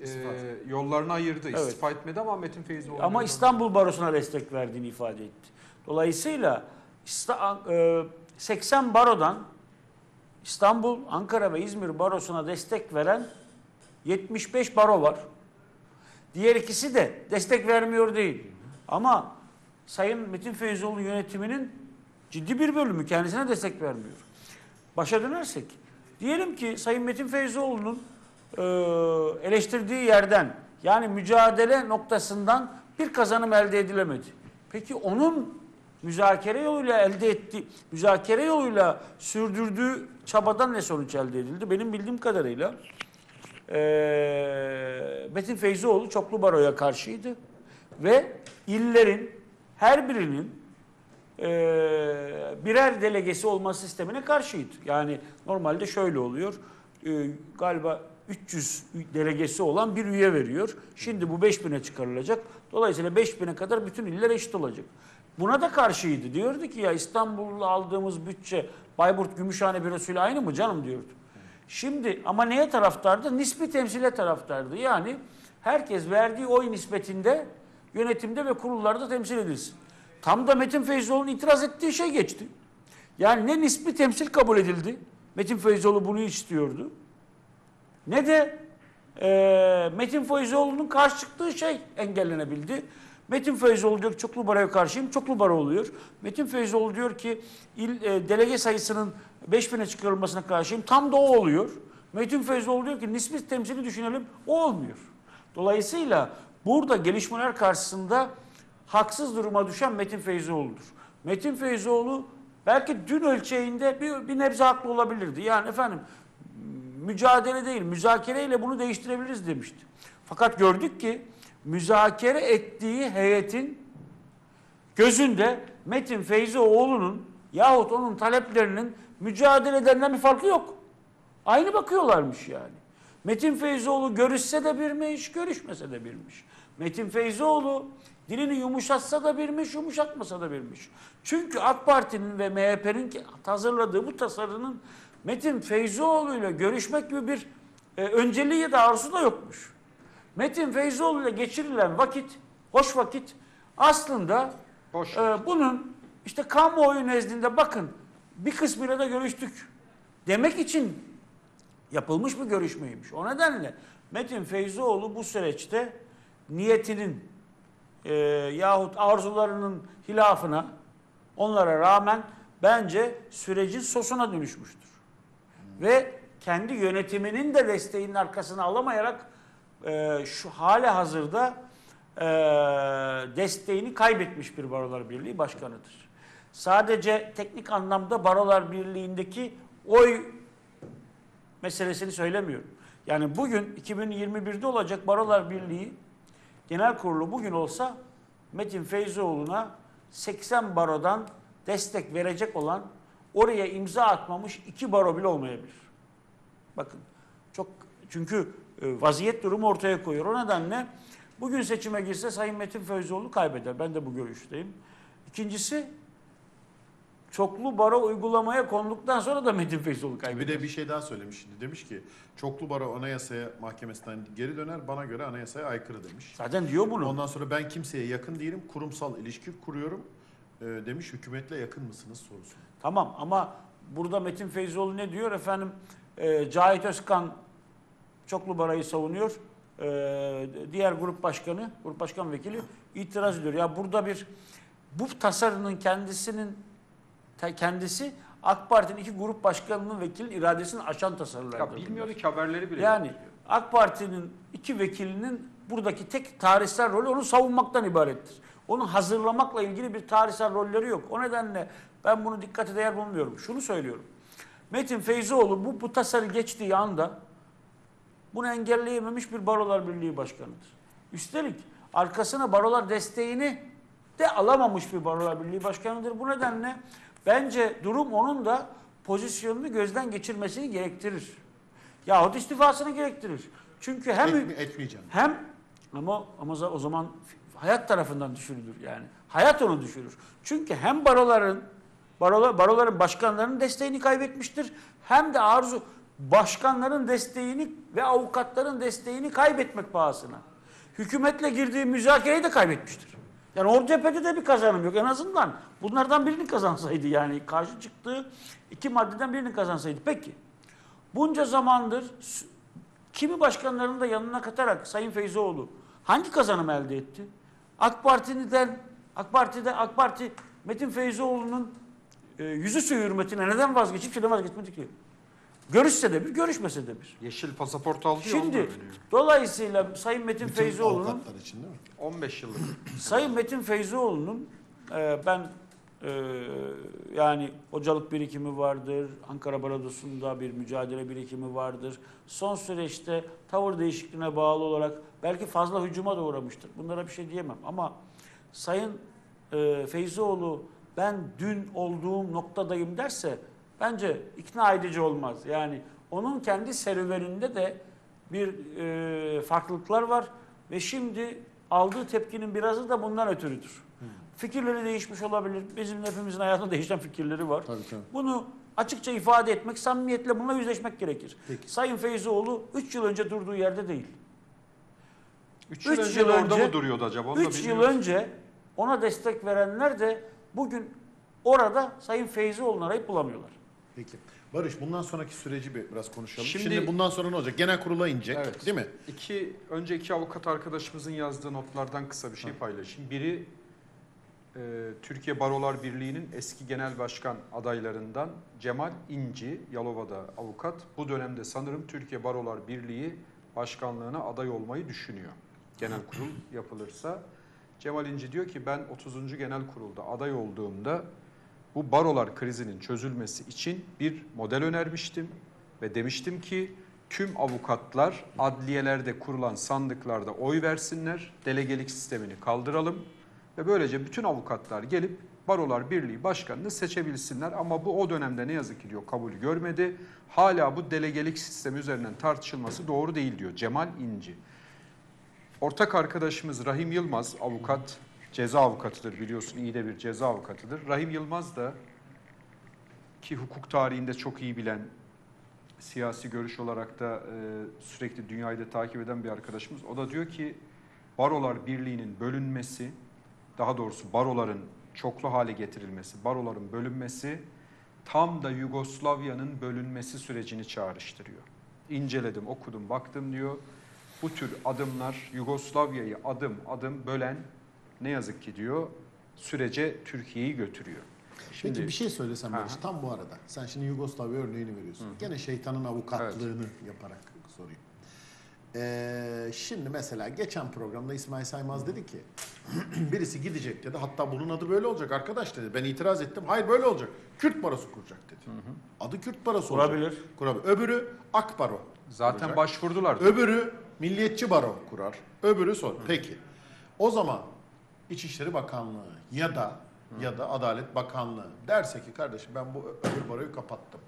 Özbek e, yollarını ayırdı. Evet. İstifa etmedi ama Metin Feyzoğlu. Ama İstanbul Barosu'na destek verdiğini ifade etti. Dolayısıyla İsta- e, 80 barodan İstanbul, Ankara ve İzmir Barosu'na destek veren 75 baro var. Diğer ikisi de destek vermiyor değil. Ama Sayın Metin Feyzoğlu yönetiminin ciddi bir bölümü kendisine destek vermiyor. Başa dönersek, diyelim ki Sayın Metin Feyzoğlu'nun e, eleştirdiği yerden yani mücadele noktasından bir kazanım elde edilemedi. Peki onun müzakere yoluyla elde ettiği, müzakere yoluyla sürdürdüğü çabadan ne sonuç elde edildi? Benim bildiğim kadarıyla e, Metin Feyzoğlu çoklu baroya karşıydı ve illerin her birinin e, birer delegesi olma sistemine karşıydı. Yani normalde şöyle oluyor. E, galiba 300 delegesi olan bir üye veriyor. Şimdi bu 5000'e çıkarılacak. Dolayısıyla 5000'e kadar bütün iller eşit olacak. Buna da karşıydı. Diyordu ki ya İstanbul'la aldığımız bütçe Bayburt Gümüşhane bürosuyla aynı mı canım diyordu. Şimdi ama neye taraftardı? Nispi temsile taraftardı. Yani herkes verdiği oy nispetinde yönetimde ve kurullarda temsil edilsin. Tam da Metin Feyzoğlu'nun itiraz ettiği şey geçti. Yani ne nispi temsil kabul edildi. Metin Feyzoğlu bunu istiyordu. Ne de e, Metin Feyzoğlu'nun karşı çıktığı şey engellenebildi. Metin Feyzoğlu diyor ki çoklu baroya karşıyım, çoklu baro oluyor. Metin Feyzoğlu diyor ki il, e, delege sayısının 5000'e çıkarılmasına karşıyım, tam da o oluyor. Metin Feyzoğlu diyor ki nispi temsili düşünelim, o olmuyor. Dolayısıyla burada gelişmeler karşısında haksız duruma düşen Metin Feyzoğlu'dur. Metin Feyzoğlu belki dün ölçeğinde bir, bir nebze haklı olabilirdi. Yani efendim mücadele değil, müzakereyle bunu değiştirebiliriz demişti. Fakat gördük ki müzakere ettiği heyetin gözünde Metin Feyzioğlu'nun yahut onun taleplerinin mücadele edenden bir farkı yok. Aynı bakıyorlarmış yani. Metin Feyzoğlu görüşse de birmiş, görüşmese de birmiş. Metin Feyzoğlu dilini yumuşatsa da birmiş, yumuşatmasa da birmiş. Çünkü AK Parti'nin ve MHP'nin hazırladığı bu tasarının Metin Feyzoğlu ile görüşmek gibi bir e, önceliği ya da arzusu da yokmuş. Metin Feyzoğlu ile geçirilen vakit, hoş vakit aslında Boş e, bunun işte kamuoyu nezdinde bakın bir kısmıyla da görüştük demek için yapılmış bir görüşmeymiş. O nedenle Metin Feyzoğlu bu süreçte niyetinin e, yahut arzularının hilafına onlara rağmen bence sürecin sosuna dönüşmüştür. Ve kendi yönetiminin de desteğinin arkasına alamayarak e, şu hale hazırda e, desteğini kaybetmiş bir Barolar Birliği başkanıdır. Sadece teknik anlamda Barolar Birliği'ndeki oy meselesini söylemiyorum. Yani bugün 2021'de olacak Barolar Birliği Genel Kurulu bugün olsa Metin Feyzoğlu'na 80 barodan destek verecek olan oraya imza atmamış iki baro bile olmayabilir. Bakın çok çünkü e, vaziyet durumu ortaya koyuyor. O nedenle bugün seçime girse Sayın Metin Feyzoğlu kaybeder. Ben de bu görüşteyim. İkincisi çoklu baro uygulamaya konduktan sonra da Metin Feyzoğlu Bir kaybeder. de bir şey daha söylemiş şimdi. Demiş ki çoklu baro anayasaya mahkemesinden geri döner. Bana göre anayasaya aykırı demiş. Zaten diyor bunu. Ondan sonra ben kimseye yakın değilim. Kurumsal ilişki kuruyorum. Ee, demiş hükümetle yakın mısınız sorusu. Tamam ama burada Metin Feyzoğlu ne diyor? Efendim e, Cahit Özkan çoklu barayı savunuyor. E, diğer grup başkanı, grup başkan vekili itiraz ediyor. Ya burada bir bu tasarının kendisinin kendisi AK Parti'nin iki grup başkanının vekilin iradesini aşan tasarılardır. Ya bilmiyordu ki haberleri bile. Yani yok. AK Parti'nin iki vekilinin buradaki tek tarihsel rolü onu savunmaktan ibarettir. Onu hazırlamakla ilgili bir tarihsel rolleri yok. O nedenle ben bunu dikkate değer bulmuyorum. Şunu söylüyorum. Metin Feyzoğlu bu, bu tasarı geçtiği anda bunu engelleyememiş bir Barolar Birliği Başkanı'dır. Üstelik arkasına barolar desteğini de alamamış bir Barolar Birliği Başkanı'dır. Bu nedenle bence durum onun da pozisyonunu gözden geçirmesini gerektirir. Yahut istifasını gerektirir. Çünkü hem Etmi- etmeyeceğim. hem ama ama o zaman hayat tarafından düşürülür yani. Hayat onu düşürür. Çünkü hem baroların barolar, baroların başkanlarının desteğini kaybetmiştir. Hem de arzu başkanların desteğini ve avukatların desteğini kaybetmek pahasına. Hükümetle girdiği müzakereyi de kaybetmiştir. Yani orta cephede de bir kazanım yok. En azından bunlardan birini kazansaydı yani karşı çıktığı iki maddeden birini kazansaydı. Peki bunca zamandır kimi başkanlarını da yanına katarak Sayın Feyzoğlu hangi kazanım elde etti? AK Parti'den AK Parti'de AK Parti Metin Feyzoğlu'nun e, yüzü suyu hürmetine neden vazgeçip şeyden vazgeçmedi ki? Görüşse de bir, görüşmese de bir. Yeşil pasaport aldı Şimdi dolayısıyla Sayın Metin Bütün avukatlar için değil mi? 15 yıllık. Sayın Metin Feyzoğlu'nun e, ben e, yani hocalık birikimi vardır, Ankara Barosu'nda bir mücadele birikimi vardır. Son süreçte tavır değişikliğine bağlı olarak belki fazla hücuma da uğramıştır. Bunlara bir şey diyemem ama Sayın e, Feyzoğlu ben dün olduğum noktadayım derse bence ikna edici olmaz. Yani onun kendi serüveninde de bir e, farklılıklar var ve şimdi aldığı tepkinin birazı da bundan ötürüdür. Fikirleri değişmiş olabilir. Bizim hepimizin hayatında değişen fikirleri var. Tabii, tabii. Bunu açıkça ifade etmek, samimiyetle bununla yüzleşmek gerekir. Peki. Sayın Feyzoğlu 3 yıl önce durduğu yerde değil. 3 yıl Üç önce yıl de orada önce- mı duruyordu acaba? Onu da 3 yıl önce ona destek verenler de bugün orada Sayın Feyzoğlu'nu arayıp bulamıyorlar. Peki. Barış bundan sonraki süreci bir biraz konuşalım. Şimdi, Şimdi- bundan sonra ne olacak? Genel kurula inecek Evet. değil mi? İki, önce iki avukat arkadaşımızın yazdığı notlardan kısa bir şey paylaşayım. Biri e, Türkiye Barolar Birliği'nin eski genel başkan adaylarından Cemal İnci, Yalova'da avukat. Bu dönemde sanırım Türkiye Barolar Birliği başkanlığına aday olmayı düşünüyor. Genel kurul yapılırsa. Cemal İnci diyor ki ben 30. genel kurulda aday olduğumda bu barolar krizinin çözülmesi için bir model önermiştim ve demiştim ki tüm avukatlar adliyelerde kurulan sandıklarda oy versinler, delegelik sistemini kaldıralım ve böylece bütün avukatlar gelip Barolar Birliği Başkanı'nı seçebilsinler ama bu o dönemde ne yazık ki diyor kabul görmedi. Hala bu delegelik sistemi üzerinden tartışılması doğru değil diyor Cemal İnci. Ortak arkadaşımız Rahim Yılmaz avukat, ceza avukatıdır biliyorsun iyi de bir ceza avukatıdır. Rahim Yılmaz da ki hukuk tarihinde çok iyi bilen, siyasi görüş olarak da e, sürekli dünyayı da takip eden bir arkadaşımız. O da diyor ki Barolar Birliği'nin bölünmesi, daha doğrusu baroların çoklu hale getirilmesi, baroların bölünmesi tam da Yugoslavya'nın bölünmesi sürecini çağrıştırıyor. İnceledim, okudum, baktım diyor. Bu tür adımlar Yugoslavya'yı adım adım bölen ne yazık ki diyor sürece Türkiye'yi götürüyor. Peki bir şey söylesem Ha. Barış tam bu arada. Sen şimdi Yugoslavya örneğini veriyorsun. Gene şeytanın avukatlığını yaparak sorayım. Ee, şimdi mesela geçen programda İsmail Saymaz dedi ki birisi gidecek dedi. Hatta bunun adı böyle olacak arkadaş dedi. Ben itiraz ettim. Hayır böyle olacak. Kürt barosu kuracak dedi. Adı Kürt barosu Kurabilir. olacak. Kurabilir. Öbürü AK baro. Zaten kuracak. başvurdular. Öbürü milliyetçi baro kurar. Öbürü sor. Peki. O zaman İçişleri Bakanlığı ya da ya da Adalet Bakanlığı derse ki kardeşim ben bu öbür baroyu kapattım.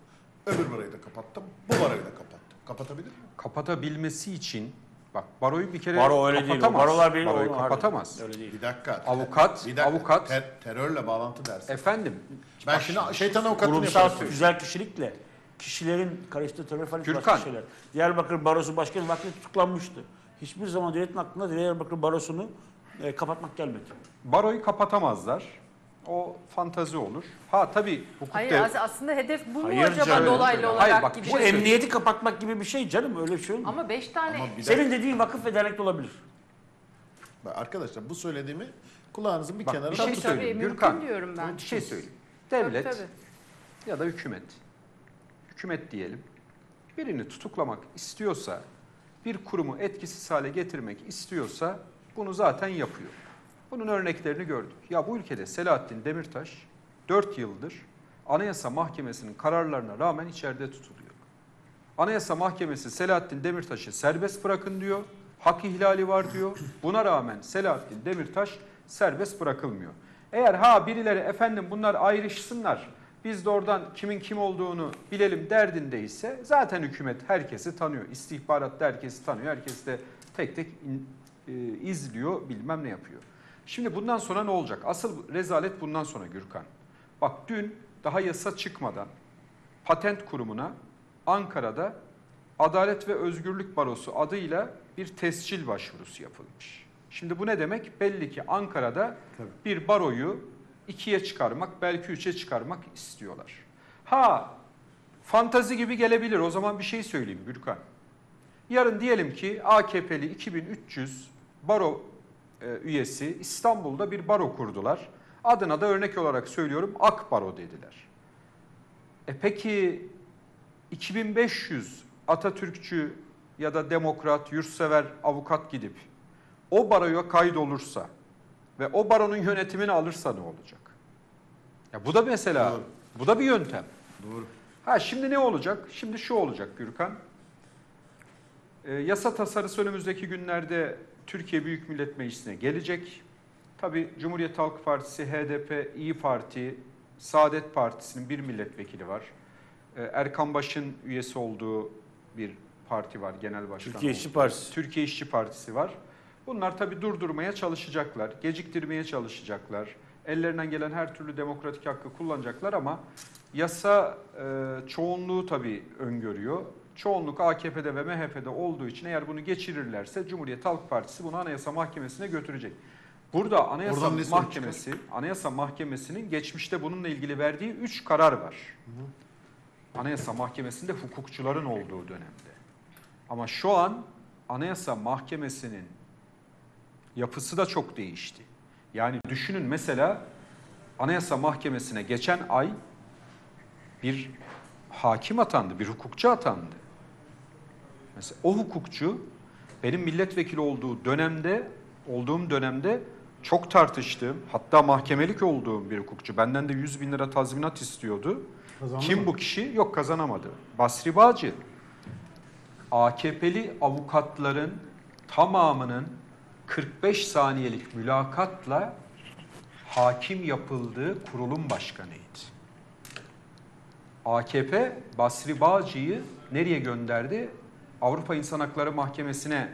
Öbür baroyu da kapattım. Bu baroyu da kapattım. Kapatabilir mi? Kapatabilmesi için bak baroyu bir kere Baro öyle değil. Kapatamaz. barolar bir Baroyu o- kapatamaz. Öyle değil. Bir dakika. Avukat, Bir dakika. avukat. Ter- terörle bağlantı dersin. Efendim ben bak şimdi şeytan avukatlığını Kurumsal yaparım. güzel kişilikle kişilerin karıştığı terör falan Gürkan. başka şeyler. Diyarbakır Barosu Başkanı vakti tutuklanmıştı. Hiçbir zaman devletin aklına Diyarbakır Barosu'nu e, kapatmak gelmedi. baroyu kapatamazlar. O fantazi olur. Ha tabii hukuk Hayır dev- as- aslında hedef bu mu Hayır acaba canım. dolaylı Hayır, olarak bak, gibi? bir Bu şey emniyeti kapatmak gibi bir şey canım öyle bir şey olmuyor. Ama beş tane Ama bir. Senin dediğin vakıf ve dernek de olabilir. Bak Arkadaşlar bu söylediğimi kulağınızın bir Bak, kenarına bir şey tabii tutun. tabii söyleyeyim, mümkün Gürkan. diyorum ben. bir şey söyleyeyim. Tabii, Devlet tabii. ya da hükümet, hükümet diyelim, birini tutuklamak istiyorsa, bir kurumu etkisiz hale getirmek istiyorsa bunu zaten yapıyor. Bunun örneklerini gördük. Ya bu ülkede Selahattin Demirtaş 4 yıldır Anayasa Mahkemesi'nin kararlarına rağmen içeride tutuluyor. Anayasa Mahkemesi Selahattin Demirtaş'ı serbest bırakın diyor. Hak ihlali var diyor. Buna rağmen Selahattin Demirtaş serbest bırakılmıyor. Eğer ha birileri efendim bunlar ayrışsınlar. Biz de oradan kimin kim olduğunu bilelim derdindeyse zaten hükümet herkesi tanıyor. İstihbarat da herkesi tanıyor. Herkes de tek tek e, izliyor, bilmem ne yapıyor. Şimdi bundan sonra ne olacak? Asıl rezalet bundan sonra Gürkan. Bak dün daha yasa çıkmadan Patent Kurumu'na Ankara'da Adalet ve Özgürlük Barosu adıyla bir tescil başvurusu yapılmış. Şimdi bu ne demek? Belli ki Ankara'da bir baroyu ikiye çıkarmak, belki üçe çıkarmak istiyorlar. Ha, fantazi gibi gelebilir. O zaman bir şey söyleyeyim Gürkan. Yarın diyelim ki AKP'li 2300 baro e, üyesi İstanbul'da bir baro kurdular. Adına da örnek olarak söylüyorum Akbaro dediler. E peki 2500 Atatürkçü ya da demokrat, yurtsever avukat gidip o baroya kaydolursa ve o baronun yönetimini alırsa ne olacak? Ya bu da mesela Doğru. bu da bir yöntem. Doğru. Ha şimdi ne olacak? Şimdi şu olacak Gürkan. Ee, yasa tasarısı önümüzdeki günlerde Türkiye Büyük Millet Meclisi'ne gelecek. Tabi Cumhuriyet Halk Partisi, HDP, İyi Parti, Saadet Partisi'nin bir milletvekili var. Ee, Erkan Baş'ın üyesi olduğu bir parti var genel başkan. Türkiye İşçi. Partisi. Türkiye İşçi Partisi var. Bunlar tabii durdurmaya çalışacaklar, geciktirmeye çalışacaklar. Ellerinden gelen her türlü demokratik hakkı kullanacaklar ama yasa e, çoğunluğu tabii öngörüyor. Çoğunluk AKP'de ve MHP'de olduğu için eğer bunu geçirirlerse Cumhuriyet Halk Partisi bunu Anayasa Mahkemesi'ne götürecek. Burada Anayasa Oradan Mahkemesi, Anayasa Mahkemesi'nin geçmişte bununla ilgili verdiği 3 karar var. Anayasa Mahkemesi'nde hukukçuların olduğu dönemde. Ama şu an Anayasa Mahkemesi'nin yapısı da çok değişti. Yani düşünün mesela Anayasa Mahkemesi'ne geçen ay bir hakim atandı, bir hukukçu atandı. Mesela o hukukçu benim milletvekili olduğu dönemde, olduğum dönemde çok tartıştığım, hatta mahkemelik olduğum bir hukukçu. Benden de 100 bin lira tazminat istiyordu. Kim bu kişi? Yok kazanamadı. Basri Bağcı. AKP'li avukatların tamamının 45 saniyelik mülakatla hakim yapıldığı kurulum başkanıydı. AKP Basri Bağcı'yı nereye gönderdi? Avrupa İnsan Hakları Mahkemesi'ne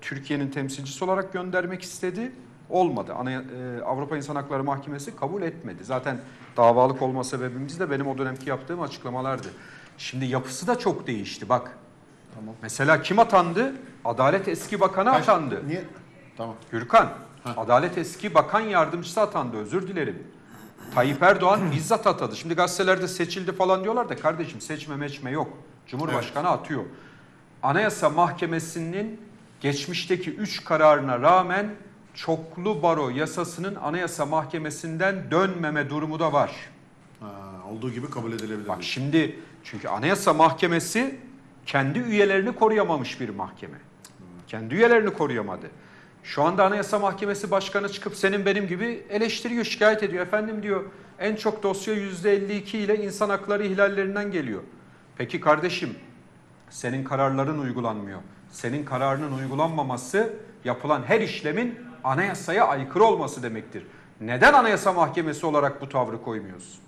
Türkiye'nin temsilcisi olarak göndermek istedi. Olmadı. Ana, e, Avrupa İnsan Hakları Mahkemesi kabul etmedi. Zaten davalık olma sebebimiz de benim o dönemki yaptığım açıklamalardı. Şimdi yapısı da çok değişti bak. Tamam. Mesela kim atandı? Adalet eski bakanı Kaç- atandı. Niye? Tamam. Gürkan, Adalet eski bakan yardımcısı atandı özür dilerim. Tayyip Erdoğan bizzat atadı. Şimdi gazetelerde seçildi falan diyorlar da kardeşim seçme meçme yok. Cumhurbaşkanı atıyor. Anayasa Mahkemesi'nin geçmişteki 3 kararına rağmen çoklu baro yasasının Anayasa Mahkemesi'nden dönmeme durumu da var. Ha, olduğu gibi kabul edilebilir. Bak şimdi çünkü Anayasa Mahkemesi kendi üyelerini koruyamamış bir mahkeme. Kendi üyelerini koruyamadı. Şu anda Anayasa Mahkemesi Başkanı çıkıp senin benim gibi eleştiriyor, şikayet ediyor. Efendim diyor en çok dosya %52 ile insan hakları ihlallerinden geliyor. Peki kardeşim senin kararların uygulanmıyor. Senin kararının uygulanmaması yapılan her işlemin anayasaya aykırı olması demektir. Neden Anayasa Mahkemesi olarak bu tavrı koymuyorsun?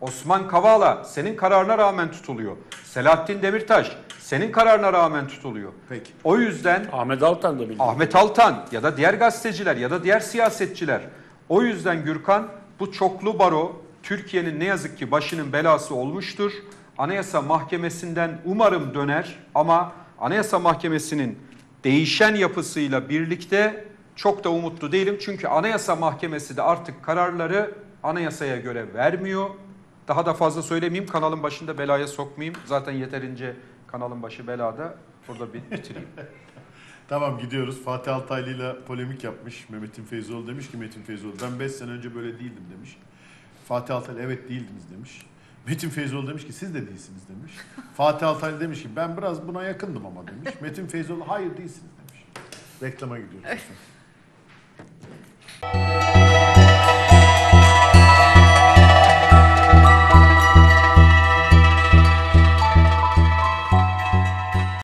Osman Kavala senin kararına rağmen tutuluyor. Selahattin Demirtaş senin kararına rağmen tutuluyor. Peki. O yüzden Ahmet Altan da bildi. Ahmet Altan ya da diğer gazeteciler ya da diğer siyasetçiler. O yüzden Gürkan bu çoklu baro Türkiye'nin ne yazık ki başının belası olmuştur. Anayasa Mahkemesi'nden umarım döner ama Anayasa Mahkemesi'nin değişen yapısıyla birlikte çok da umutlu değilim. Çünkü Anayasa Mahkemesi de artık kararları anayasaya göre vermiyor. Daha da fazla söylemeyeyim kanalın başında belaya sokmayayım. Zaten yeterince kanalın başı belada. Burada bitireyim. Tamam gidiyoruz. Fatih Altaylı ile polemik yapmış. Mehmet'in Feyzoğlu demiş ki Metin Feyzoğlu ben 5 sene önce böyle değildim demiş. Fatih Altaylı evet değildiniz demiş. Metin Feyzoğlu demiş ki siz de değilsiniz demiş. Fatih Altaylı demiş ki ben biraz buna yakındım ama demiş. Metin Feyzoğlu hayır değilsiniz demiş. Reklama gidiyoruz.